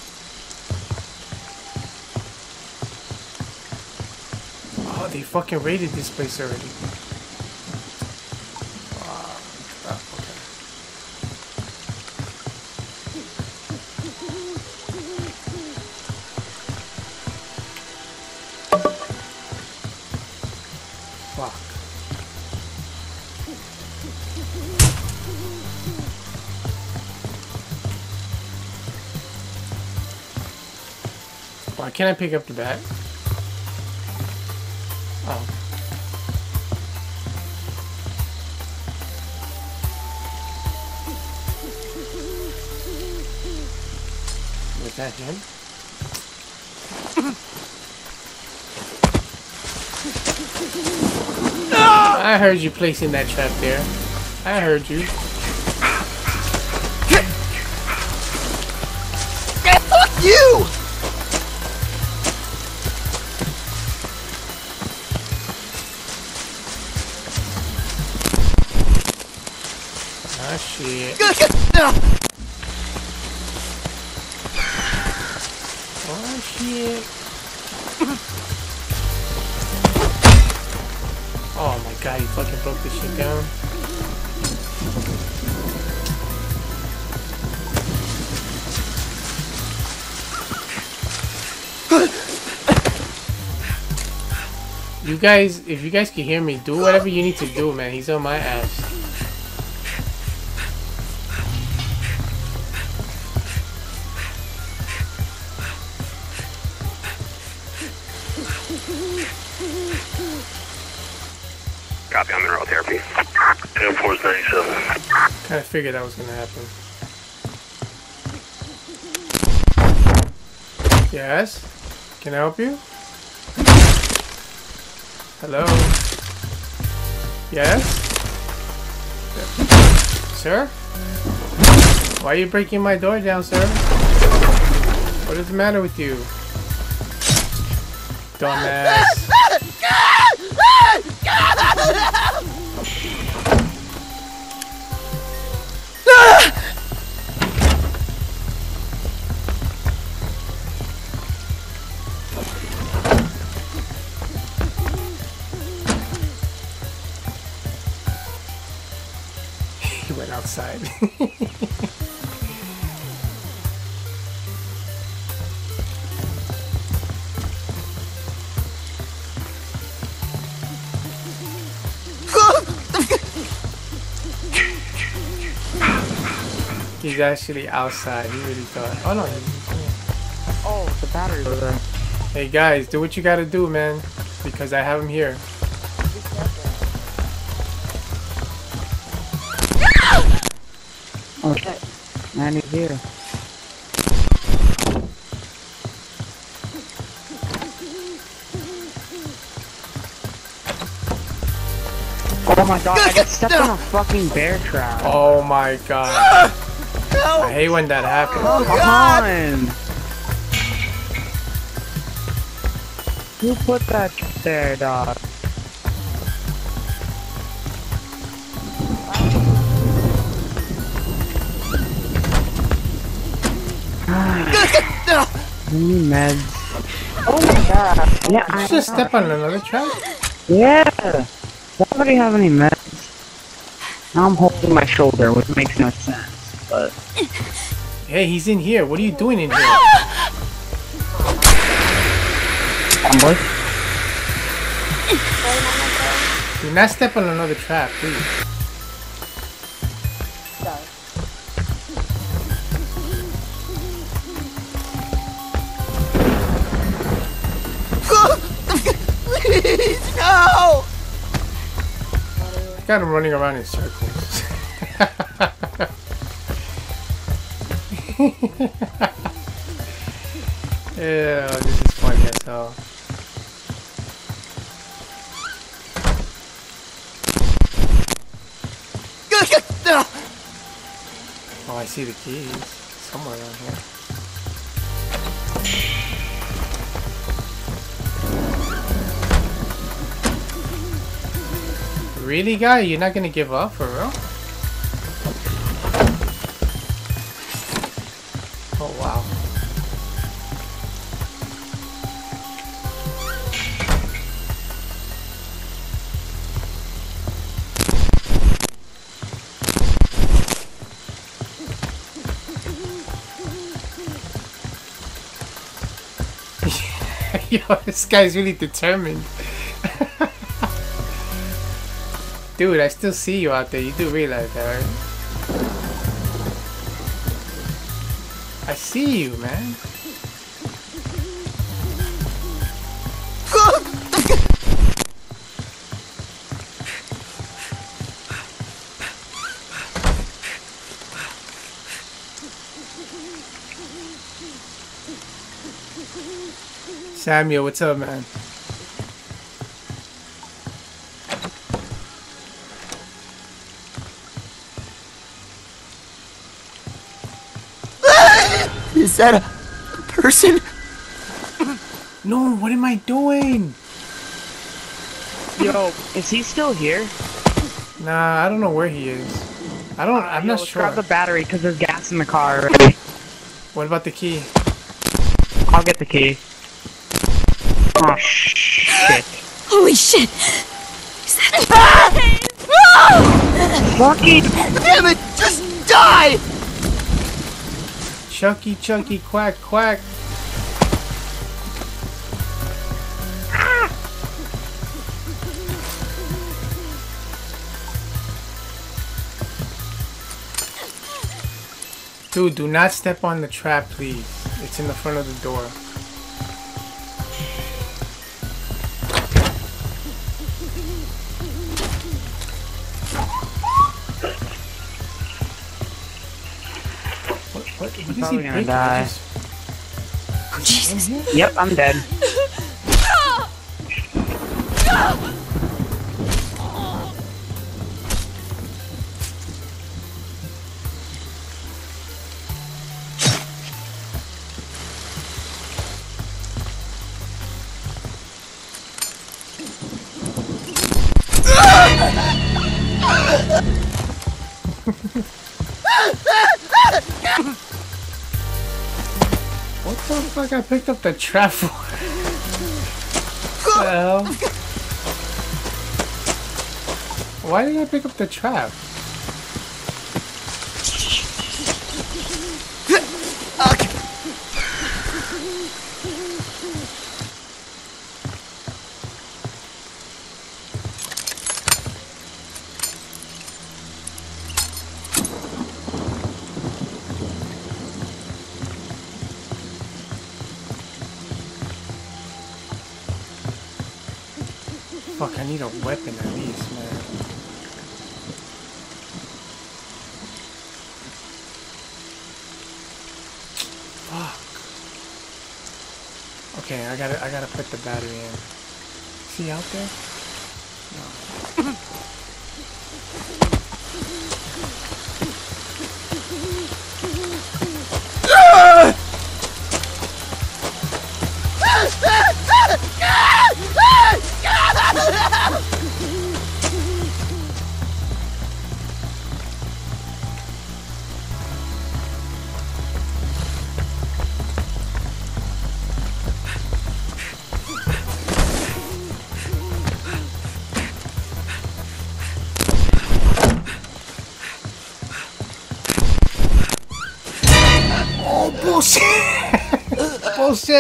Oh, they fucking raided this place already. Why can't I pick up the bat? Oh. Was that him? I heard you placing that trap there. I heard you. You guys, if you guys can hear me, do whatever you need to do, man. He's on my ass. Copy, I'm in route therapy. Air Force 97. Kind of figured that was gonna happen. Yes? Can I help you? Hello? Yes? Sir? Why are you breaking my door down, sir? What is the matter with you? Dumbass. He's actually outside. He really thought. Oh no. He's, Oh, the battery was hey guys, do what you gotta do, man. Because I have him here. Oh shit. Man, he's here. Oh my god, I got stuck in a fucking bear trap. Oh my god. *laughs* Oh. I hate when that happens. Oh, Come on! Who put that there, dog? *sighs* Any meds? Oh my god. Yeah, I Just know. step on another trap. Yeah! Nobody have any meds? Now I'm holding my shoulder, which makes no sense, but... Hey, he's in here. What are you doing in here? Homeboy? Do not step on another trap, please. Please, *laughs* no! Got him running around in circles. *laughs* *laughs* yeah, this is funny as. Oh, I see the keys somewhere around here. Really, guy? You're not gonna give up for real? This guy's really determined. Dude, I still see you out there. You do realize that, right? I see you, man. Samuel, what's up, man? *laughs* Is that a person? No, what am I doing? Yo, is he still here? Nah, I don't know where he is. I don't. I'm Yo, not let's sure. grab the battery because there's gas in the car already. What about the key? I'll get the key. Oh shit. Holy shit! Is that Chucky! Ah! Damn it! Just die! Chucky, Chucky, quack, quack. Dude, do not step on the trap, please. It's in the front of the door. What, what, what is he Probably gonna die. Oh, Jesus. Yep, I'm dead. *laughs* What I picked up the trap? *laughs* What? Why did I pick up the trap? Put the battery in. Is he out there?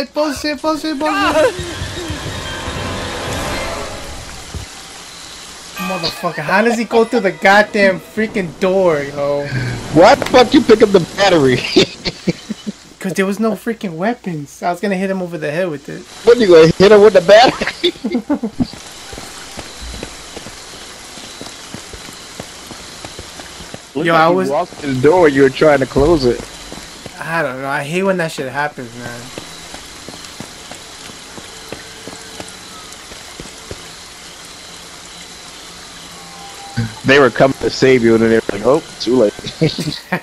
Bullshit! bullshit, bullshit, bullshit, bullshit! Motherfucker, how does he go through the goddamn freaking door, yo? Why the fuck you pick up the battery? *laughs* Because there was no freaking weapons. I was gonna hit him over the head with it. what you gonna hit him with the battery? *laughs* Yo, like I you was- walked to the door. You were trying to close it. I don't know. I hate when that shit happens, man. They were coming to save you, and then they were like, "Oh, too late." *laughs*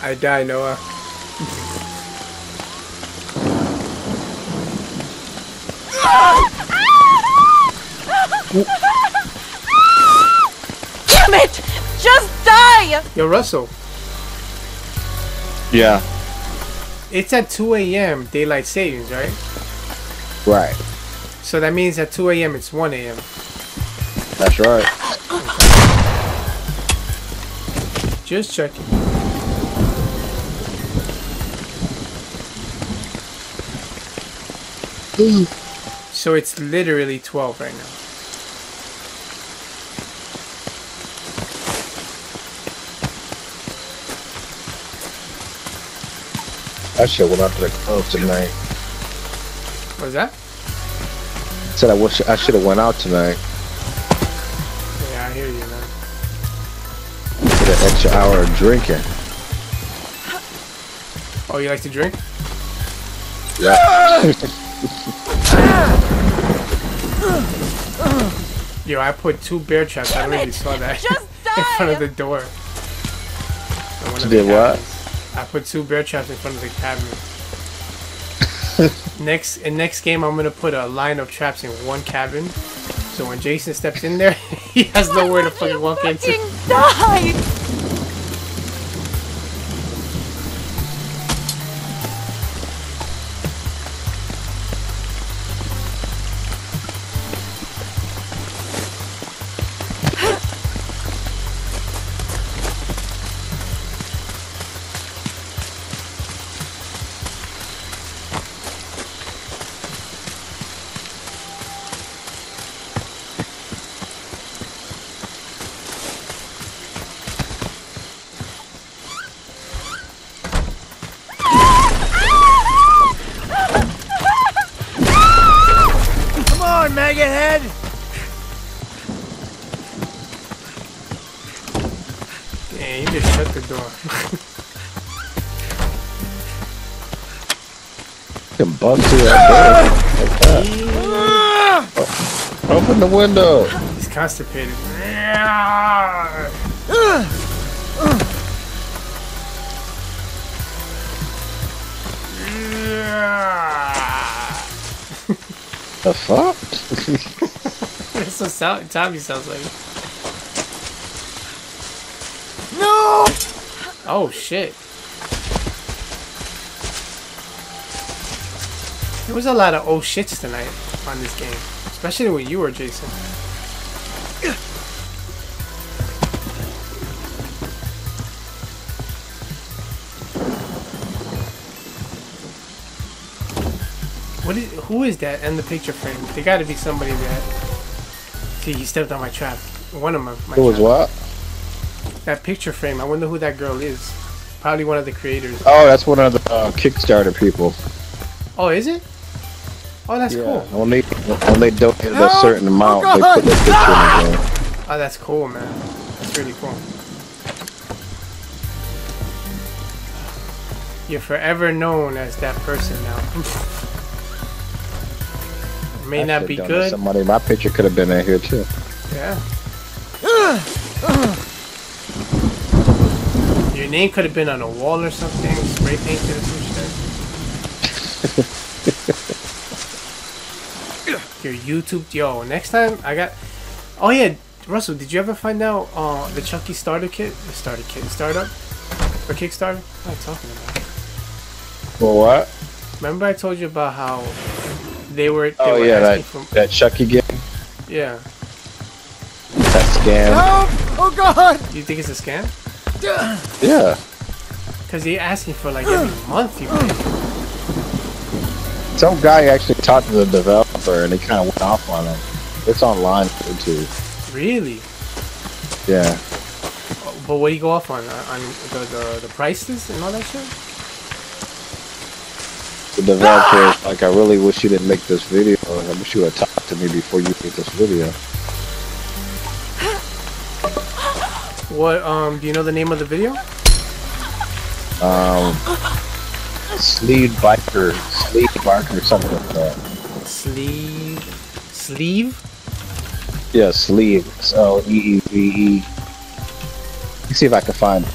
I die, Noah. Ah! *laughs* Damn it! Just die! Yo, Russell. yeah, It's at 2 a.m. daylight savings, right? right. So that means at 2 a.m. it's 1 a.m. That's right. Just checking. So it's literally 12 right now. That shit went out to the club tonight. What's that? Said I wish I should have went out tonight. Yeah, I hear you, man. Get an extra hour of drinking. Oh, you like to drink? Yeah. *laughs* Yo, I put two bear traps. I already saw that *laughs* in front of the door. You did what? cabins. I put two bear traps in front of the cabinet. *laughs* next, in next game, I'm gonna put a line of traps in one cabin, So when Jason steps in there, *laughs* he has nowhere to fucking walk into. Die! Can bust through that door. Like that. Open the window. He's constipated. The fuck? That's what sound, Tommy sounds like. No! Oh shit. Was a lot of oh shits tonight on this game. Especially when you were Jason. What is, who is that in the picture frame? They gotta be somebody that... See, he stepped on my trap. One of my, my It was what? That picture frame, I wonder who that girl is. Probably one of the creators. Oh, that's one of the uh, Kickstarter people. Oh, is it? Oh, that's yeah. cool. When they when they donated a certain oh, amount, Oh, they put their picture in God! the game. Ah! Oh, that's cool, man. That's really cool. You're forever known as that person now. May I not be good. Somebody, my picture could have been in here too. Yeah. *sighs* Uh, uh. Your name could have been on a wall or something, spray painted or some shit. *laughs* Your YouTube, yo. Next time I got. Oh yeah, Russell. Did you ever find out uh, the Chucky starter kit, the starter kit, startup, or Kickstarter? What am I talking about? Well, what? Remember I told you about how they were. They Oh were yeah, that asking for, that Chucky game, yeah. that scam. Help! Oh god! You think it's a scam? Yeah, Because they asking for like every month you pay. Some guy actually talked to the developer and he kind of went off on him. It's online too. Really? Yeah. But what do you go off on? Uh, On the, the, the prices and all that shit? The developer is like, I really wish you didn't make this video. I wish you had talked to me before you made this video. What, um, do you know the name of the video? Um, sleeve biker, sleeve biker, something like that. Sleeve. Sleeve? Yeah, sleeve. So E E V E. Let me see if I can find it.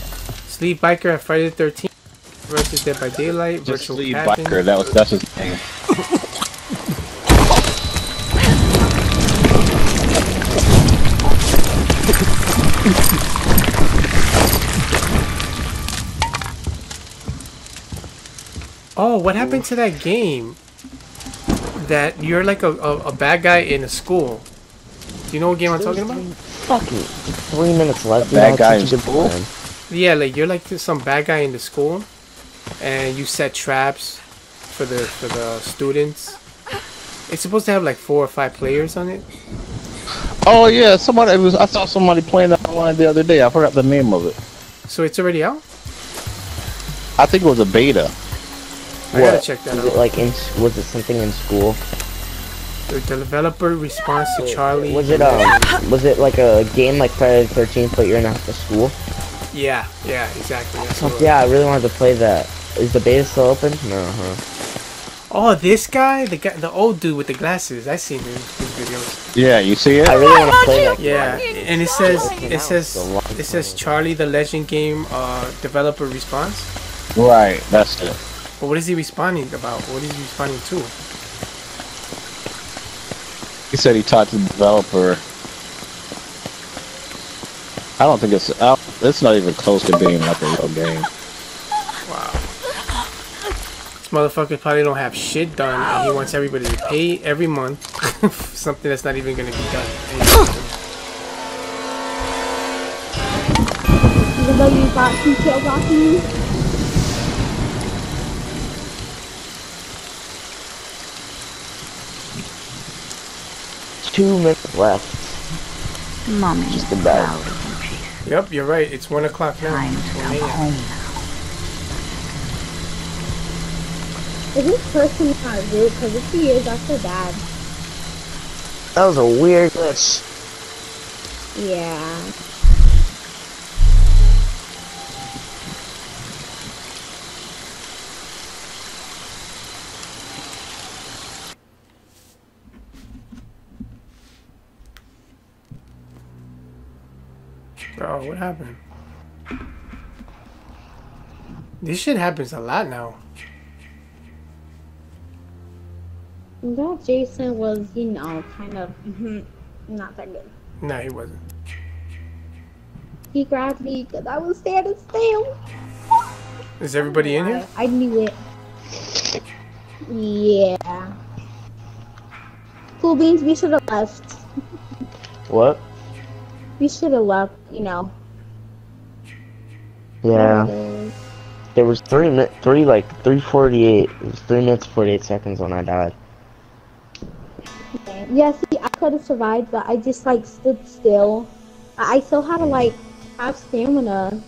Sleeve Biker at Friday the 13th versus Dead by Daylight. Just Virtual sleeve Cabin. biker. That was that's his name. *laughs* Oh, what happened to that game? That you're like a, a, a bad guy in a school. Do you know what game I'm talking about? Fucking three minutes left. Bad now, guy in school? Yeah, like you're like some bad guy in the school, and you set traps for the for the students. It's supposed to have like four or five players on it. Oh yeah, somebody it was. I saw somebody playing that online the other day. I forgot the name of it. So it's already out. I think it was a beta. I gotta check that Was out. it like in? Was it something in school? The developer response to Charlie. Was it um? Was it like a game like Friday the Thirteenth, but you're in after school? Yeah, yeah, exactly. That's Fuck yeah, I really wanted to play that. Is the beta still open? No, huh? Oh, this guy, the guy, the old dude with the glasses. I seen his, his videos. Yeah, you see it? I really want to play that. Yeah, and it says came it says it says Charlie the Legend game uh, developer response. Right, that's it. But what is he responding about? What is he responding to? He said he talked to the developer. I don't think it's out. It's not even close to being like a real game. Wow. This motherfucker probably don't have shit done, and he wants everybody to pay every month for *laughs* something that's not even gonna be done. Even though you got two kills off Two minutes left. Mommy Just is about. proud of you, Yep, you're right. It's one o'clock now. Time to Well, come yeah. home now. Is this person not rude? Because if he is, I feel bad. That was a weird glitch. Yeah. Bro, what happened? This shit happens a lot now. That Jason was, you know, kind of mhm, not that good. No, he wasn't. He grabbed me because I was standing still. Is everybody in here? I knew it. Yeah. Cool beans, we should have left. What? We should have left, you know. Yeah. There was three mi- three like three forty eight. It was three minutes forty eight seconds when I died. Yeah, see, I could have survived, but I just like stood still. I I still had to like have stamina,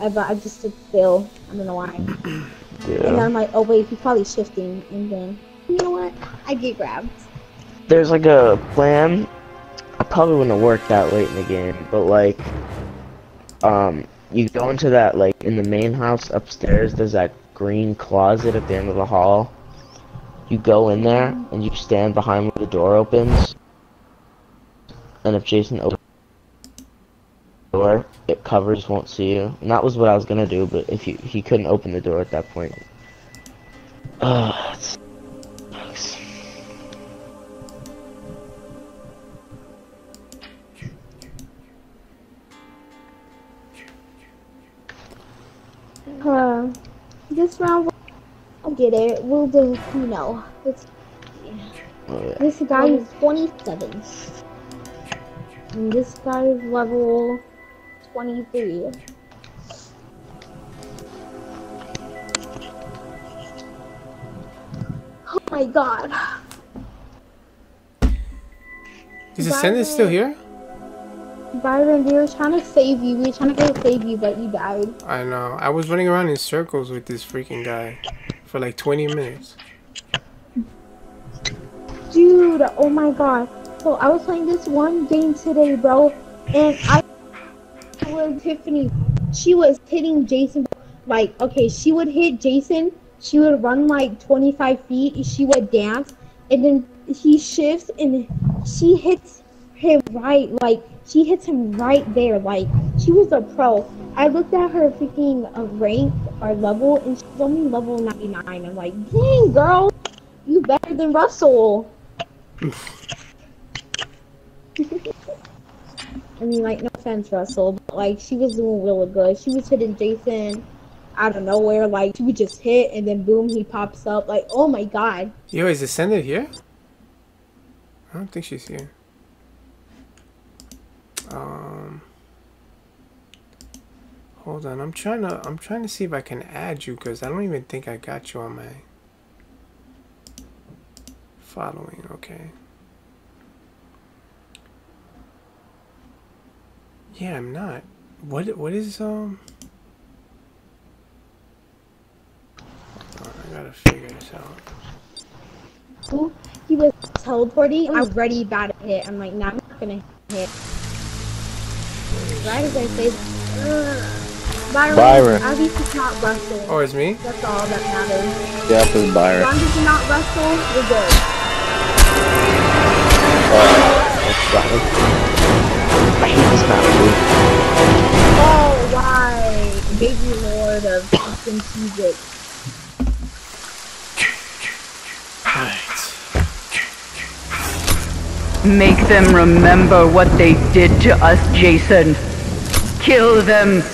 uh, but I just stood still. I don't know why. *clears throat* Yeah. And. I'm like, oh wait, he's probably shifting, and then you know what? I get grabbed. There's like a plan. I probably wouldn't have worked that late in the game, but like, um, you go into that like in the main house upstairs. There's that green closet at the end of the hall. You go in there and you stand behind where the door opens. And if Jason opens the door, it covers, won't see you. And that was what I was gonna do, but if you he couldn't open the door at that point. *sighs* Ugh, Uh, this round, I'll get it. We'll do, you know. This, Oh, yeah. this guy is 27. And this guy is level 23. Oh my god. Is the sentence still here? Byron, we were trying to save you. We were trying to go save you, but you died. I know. I was running around in circles with this freaking guy for like 20 minutes. Dude, oh my god. So I was playing this one game today, bro, and I was Tiffany. She was hitting Jason like okay, she would hit Jason, she would run like 25 feet, she would dance, and then he shifts and she hits him right, like she hits him right there, like she was a pro. I looked at her freaking uh, rank or level, and she's only level 99. I'm like, dang, girl, you better than Russell. *laughs* I mean, like, no offense, Russell, but like, she was doing really good. She was hitting Jason out of nowhere. Like, she would just hit, and then boom, he pops up. Like, oh my god. Yo, is Ascended here? I don't think she's here. Um, hold on. I'm trying to. I'm trying to see if I can add you because I don't even think I got you on my following. Okay. Yeah, I'm not. What? What is um? I gotta figure this out. He was teleporting. I was ready about to hit. I'm like, nah, I'm not gonna hit. Right as I say, Ugh. Byron, Byron. at least it's not Russell. Oh, it's me? That's all that matters. Yeah, for As Byron. long as it's not Russell, we're good. That's valid. I hate this map, dude. Oh, why? Baby Lord of fucking music. Alright. Make them remember what they did to us, Jason. Kill them.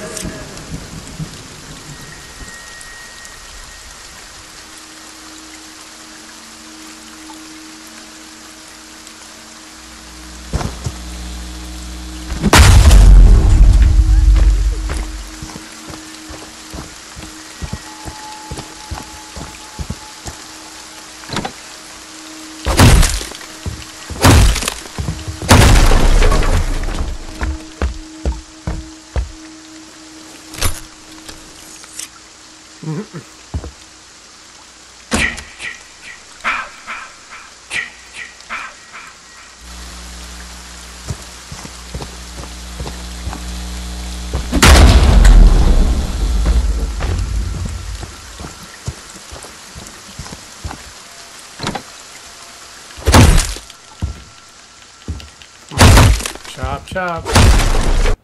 Chop, chop.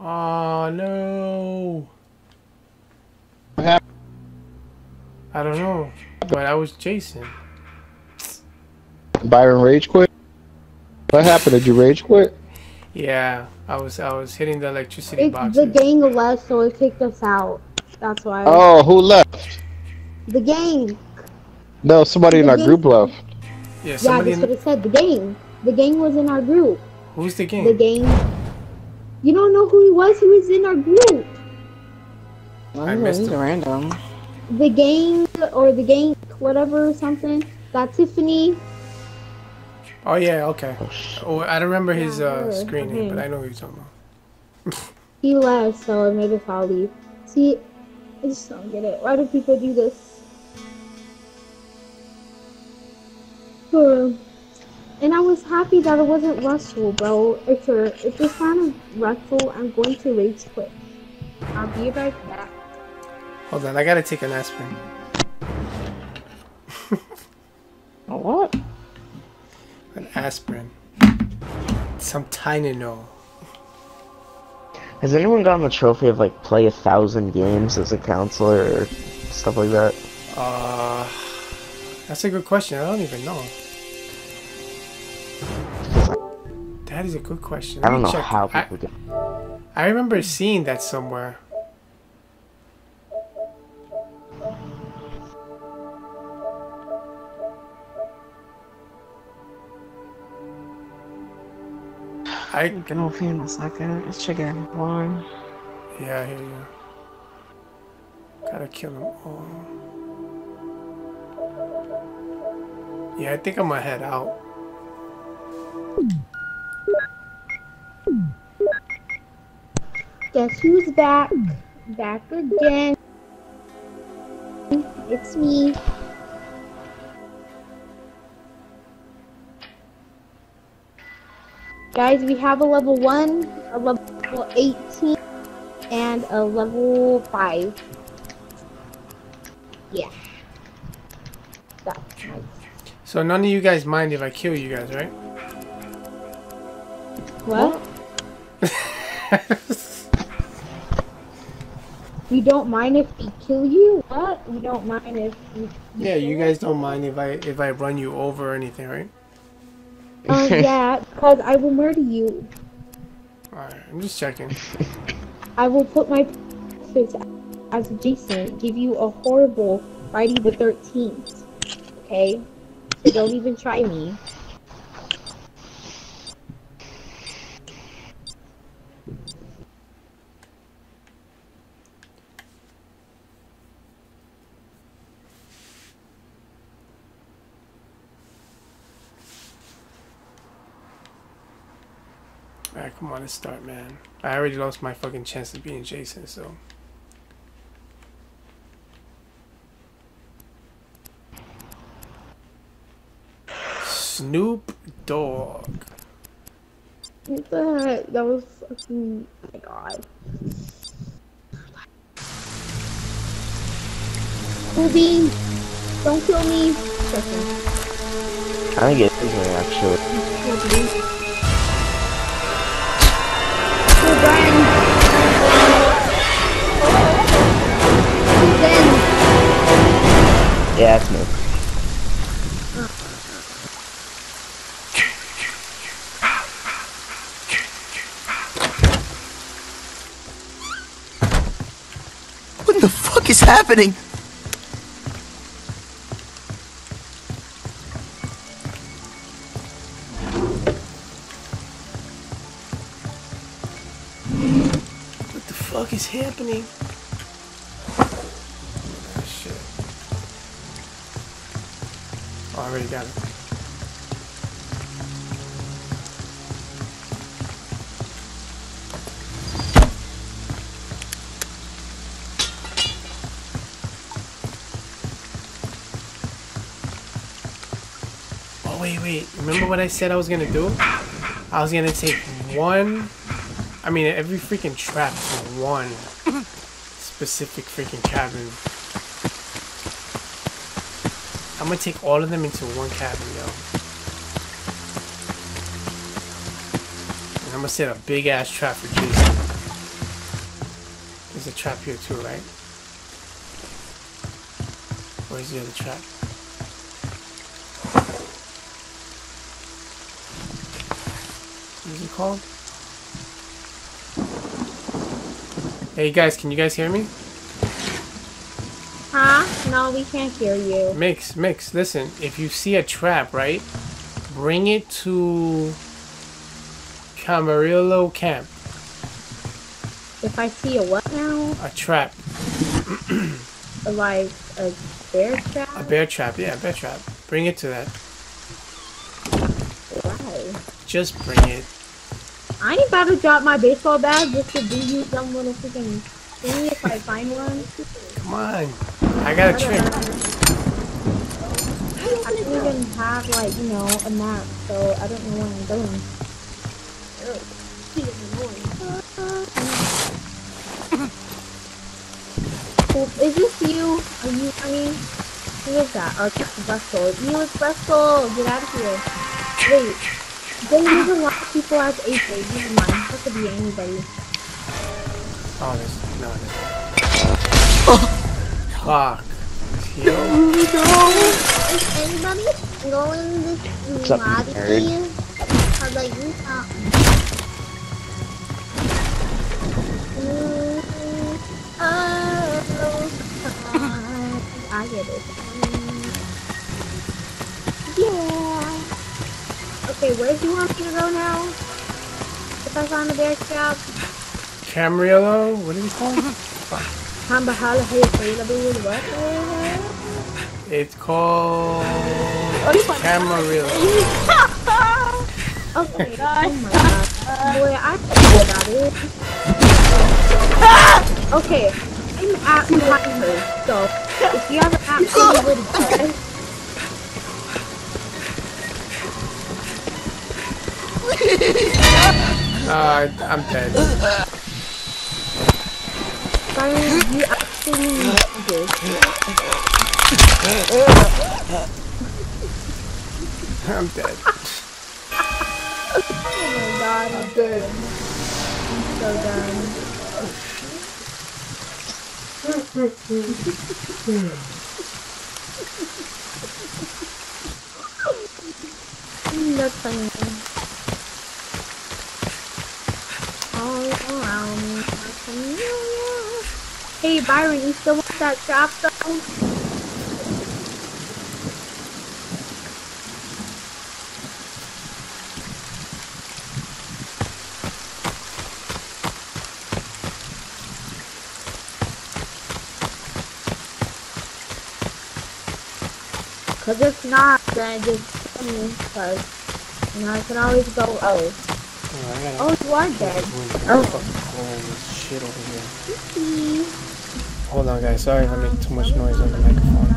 Oh no. What happened? I don't know, but I was Jason. Byron rage quit? What happened? Did you rage quit? Yeah, I was I was hitting the electricity It's box. the gang left, so it kicked us out. That's why. Oh, who left? The gang. No, somebody in our gang- group left. Yeah, Yeah, somebody. that's in, what it said. The gang. The gang was in our group. Who's the game? The game. You don't know who he was? He was in our group. I missed he's him. random. The gang or the gang, whatever, something. Got Tiffany. Oh yeah, okay. Oh, I don't remember his uh, her, screen name, him. but I know who you're talking about. *laughs* He left, so it made us all leave. See, I just don't get it. Why do people do this? Uh, And I was happy that it wasn't Russell, bro. If, it- if this time is Russell, I'm going to rage quit. I'll be right back. Hold on, I gotta take an aspirin. A what? An aspirin. Some Tylenol. Has anyone gotten the trophy of like play a thousand games as a counselor or stuff like that? Uh, that's a good question. I don't even know. That is a good question. I don't know check. how I, people get. I remember seeing that somewhere. I I'm gonna open in a second. Let's check it. One. yeah, I hear you. Gotta kill them all. Yeah, I think I'm gonna head out. Guess who's back? Back again. It's me. Guys, we have a level 1, a level 18, and a level 5. Yeah. That's nice. So none of you guys mind if I kill you guys, right? What? *laughs* We don't mind if we kill you? What? We don't mind if we... Yeah, you guys don't mind if I if I run you over or anything, right? Um, *laughs* yeah, because I will murder you. Alright, I'm just checking. I will put my face as Jason, give you a horrible Friday the 13th. Okay? So don't even try me. Alright, come on, let's start, man. I already lost my fucking chance of being Jason, so. Snoop Dogg. What the heck? That was fucking. Oh my god. Ruby, don't kill me. Joking. I think it is me actually. Yeah, that's me. What the fuck is happening? What the fuck is happening? Already got it. Oh, wait, wait. Remember what I said I was gonna do? I was gonna take one I mean, every freaking trap for one specific freaking cabin. I'm gonna take all of them into one cabin, yo. And I'm gonna set a big ass trap for Jason. There's a trap here too, right? Where's the other trap? What's it called? Hey guys, can you guys hear me? No, we can't hear you. Mix, mix, listen. If you see a trap, right? Bring it to Camarillo Camp. If I see a what now? A trap. *clears throat* Like a bear trap? A bear trap, yeah, a bear trap. Bring it to that. Why? Just bring it. I ain't about to drop my baseball bat just to do you some little freaking thingy if I find one. Come on. I got a trick. I don't even have like, you know, a map, so I don't know where I'm going. Oh, Is this you? Are you, I mean, who is that? Oh, it's Russell. You, it's Russell! Get out of here. Wait. Then a lot of people as aces. Never mind. That could be anybody. Oh, there's no. There's... Fuck. Yo. Is anybody going this What's up, lobby? nerd? How about you talk? Mm, oh, I get it. Mm, Yeah. Okay, where do you want me to go now? If I find a bear trap? Camarillo? What is it called? Hambahala available what? It's called Camarillo. Okay, oh my god. Boy, I forgot about it. Okay, I'm at behind so if you have an app, you would get Uh, I'm dead. Byron, you actually need this. I'm dead. Oh my god, I'm dead. I'm so done. Mm, That's funny. All around me, are familiar. Hey Byron, you still want that trap though? Cause if not, then just kill me. Cause you know I can always go. Oh, Oh, oh, you are dead. Oh. this shit over here. Hold on, guys. Sorry if I make too much noise on the microphone.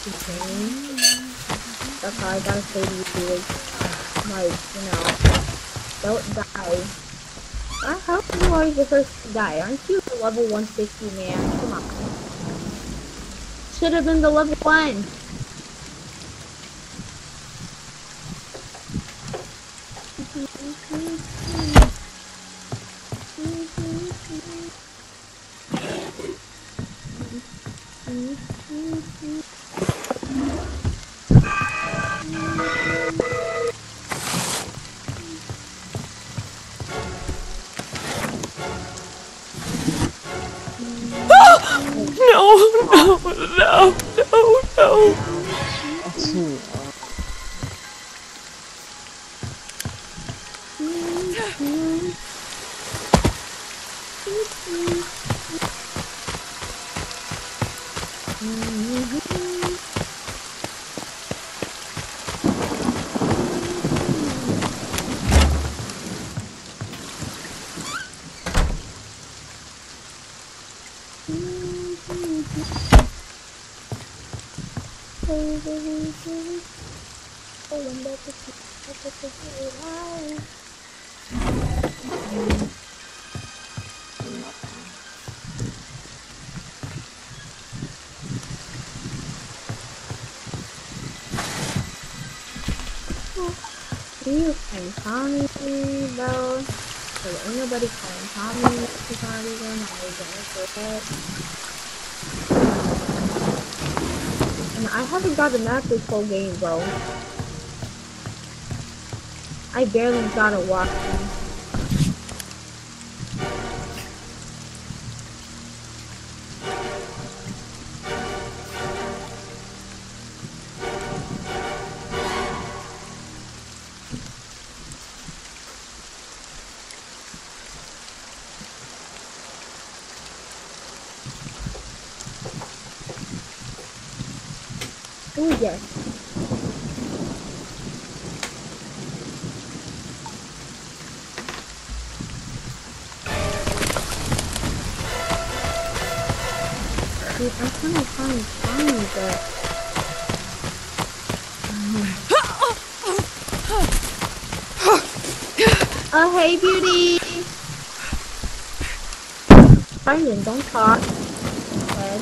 Pain. That's all I gotta say like, you know, don't die. I hope you are the first to die. Aren't you the level 150 man? Come on. Should have been the level 1. Map this whole game, bro. I barely got a walk. Oh hey beauty. Brandon, don't talk. Ed.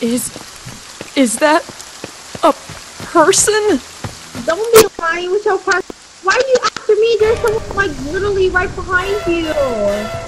Is. Is that. a person? Don't be lying with your car. Like literally right behind you.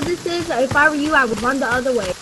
This is, if I were you, I would run the other way.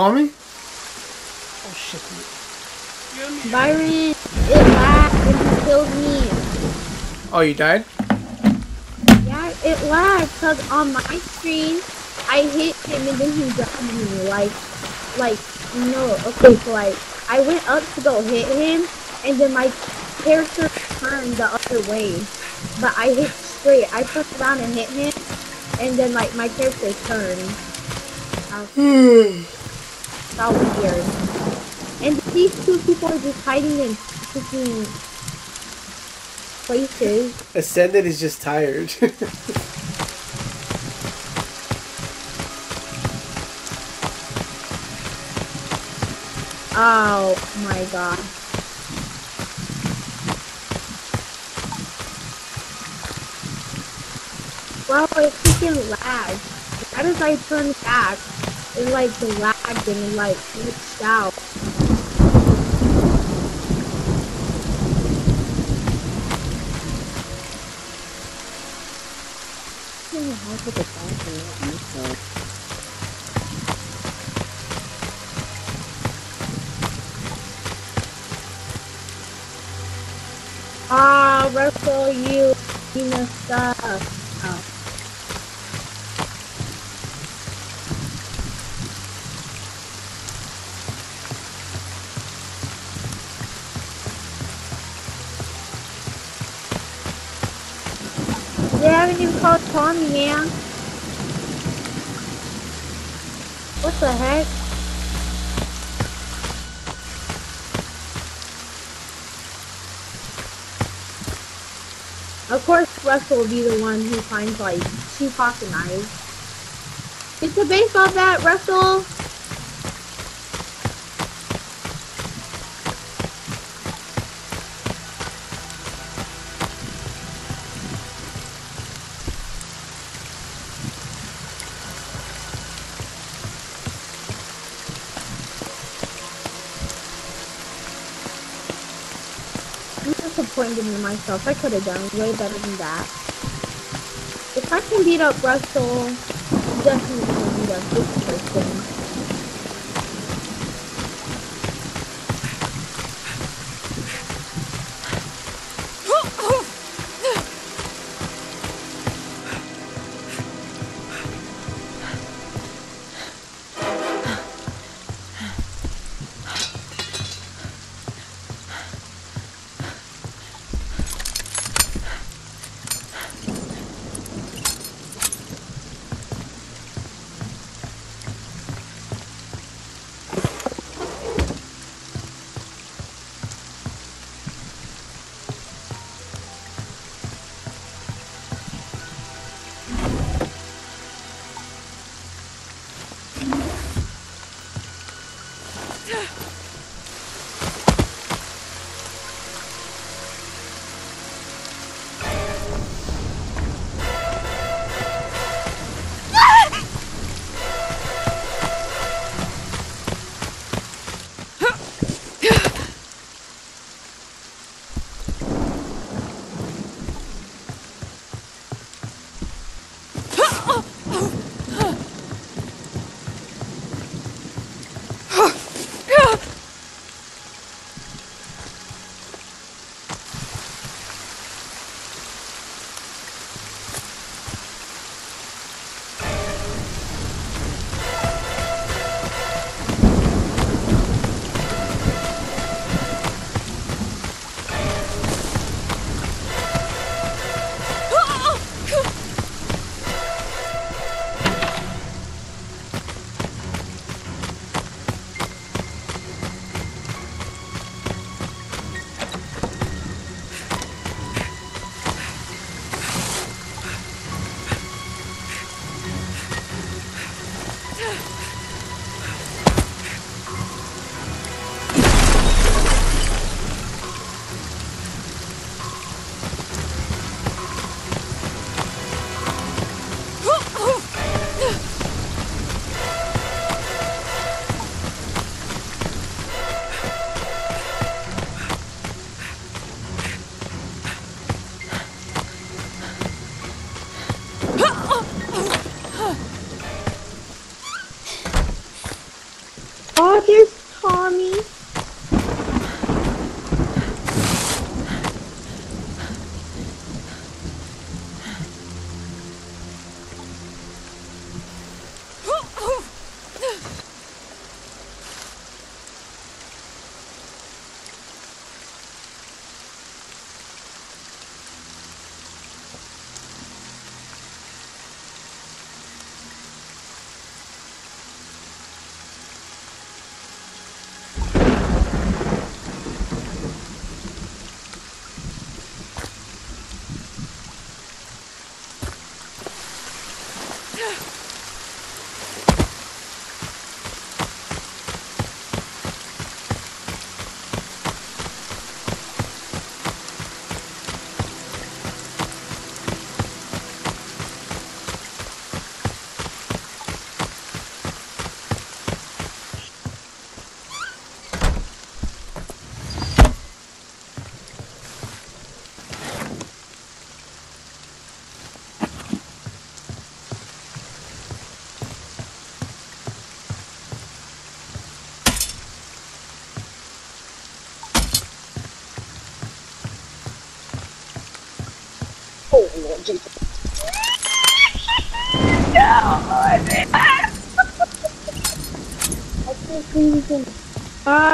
Call me? Byron, it lagged and he killed me. Oh, you died? Yeah, it lagged because on my screen, I hit him and then he dropped me. Like, like, no, okay, so like, I went up to go hit him and then my character turned the other way. But I hit straight. I turned around and hit him and then like my character turned. I And these two people are just hiding in freaking places. Ascended is just tired. *laughs* Oh my god. Bro, it freaking lagged. How does I turn back? It like lagged and it like glitched out. I'll put. Ah, Russell, you, you messed up. Even Tommy, man. What the heck? Of course, Russell will be the one who finds like two pocket knives. It's a baseball bat, Russell. Disappointed in myself. I could have done way better than that. If I can beat up Russell, definitely gonna beat up this person.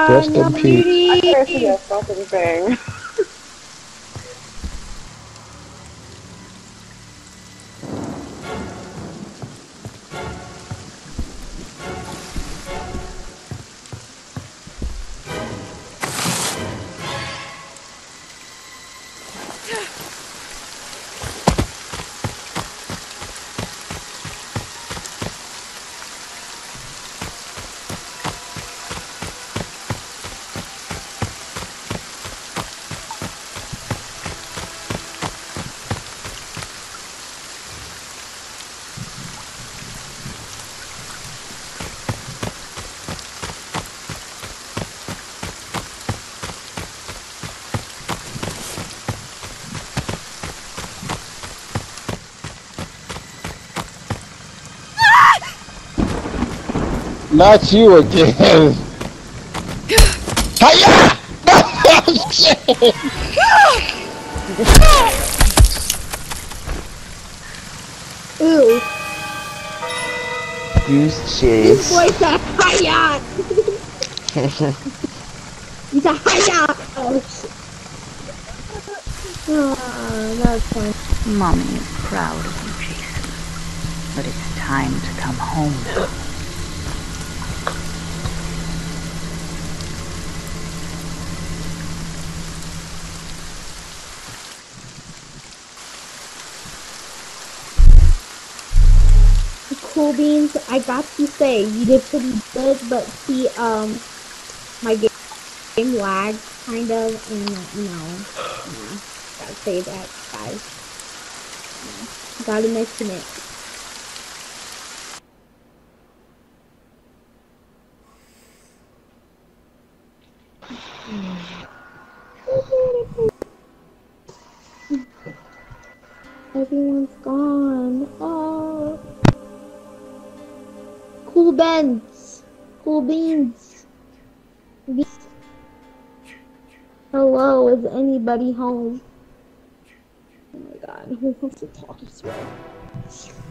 Rest in peace. I can't see a fucking thing. Not you again. Hiya! Ooh. Goose This chase. boy said hiya. He's a hiya. Oh shit. Oh, that's fun. Mommy is proud of you, Jason. But it's time to come home now. Cool beans. I got to say you did pretty good, but see, um, my game, game lagged kind of, and you know, yeah, gotta say that, guys. Yeah, gotta mention it. *sighs* Everyone's gone. Oh. Cool beans. Cool beans. Beans. Hello, is anybody home? Oh my god, who wants to talk this way?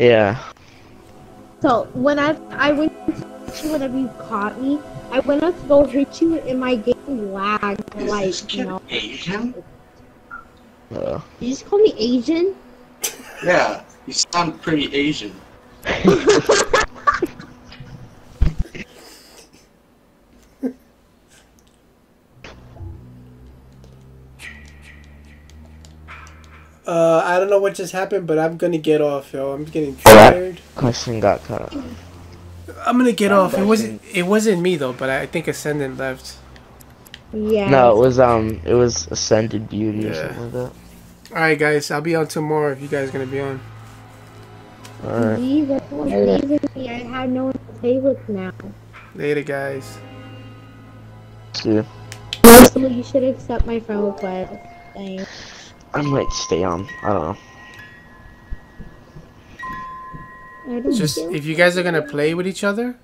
Yeah. So when I I went to hit you whenever you caught me, I went up to go hit you and my game lagged Is like this you kid know. Asian? Uh, You just call me Asian? Yeah, you sound pretty Asian. *laughs* Uh, I don't know what just happened, but I'm gonna get off, yo. I'm getting tired. question got cut off. I'm gonna get I'm off. It wasn't. It wasn't me though, but I think Ascendant left. Yeah. No, it was um, it was Ascended Beauty or something like that. All right, guys. I'll be on tomorrow if you guys gonna be on. Alright. Please, everyone's leaving me. I have no one to play with now. Later, guys. See ya. Also, you should accept my friend request. Thanks. I might stay on. I don't know. Just if you guys are gonna play with each other,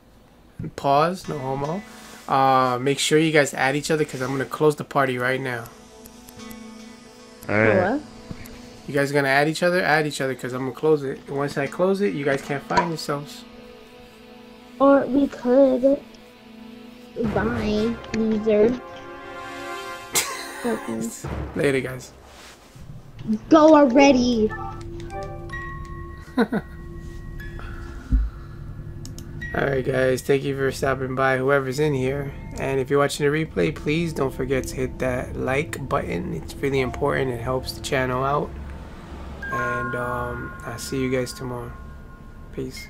pause. No homo. Uh, make sure you guys add each other because I'm gonna close the party right now. Alright. You guys gonna add each other? Add each other because I'm gonna close it. And once I close it, you guys can't find yourselves. Or we could. Bye, loser. *laughs* Okay. Later, guys. Go already. *laughs* Alright guys, thank you for stopping by, whoever's in here. And if you're watching the replay, please don't forget to hit that like button. It's really important. It helps the channel out. And um, I'll see you guys tomorrow. Peace.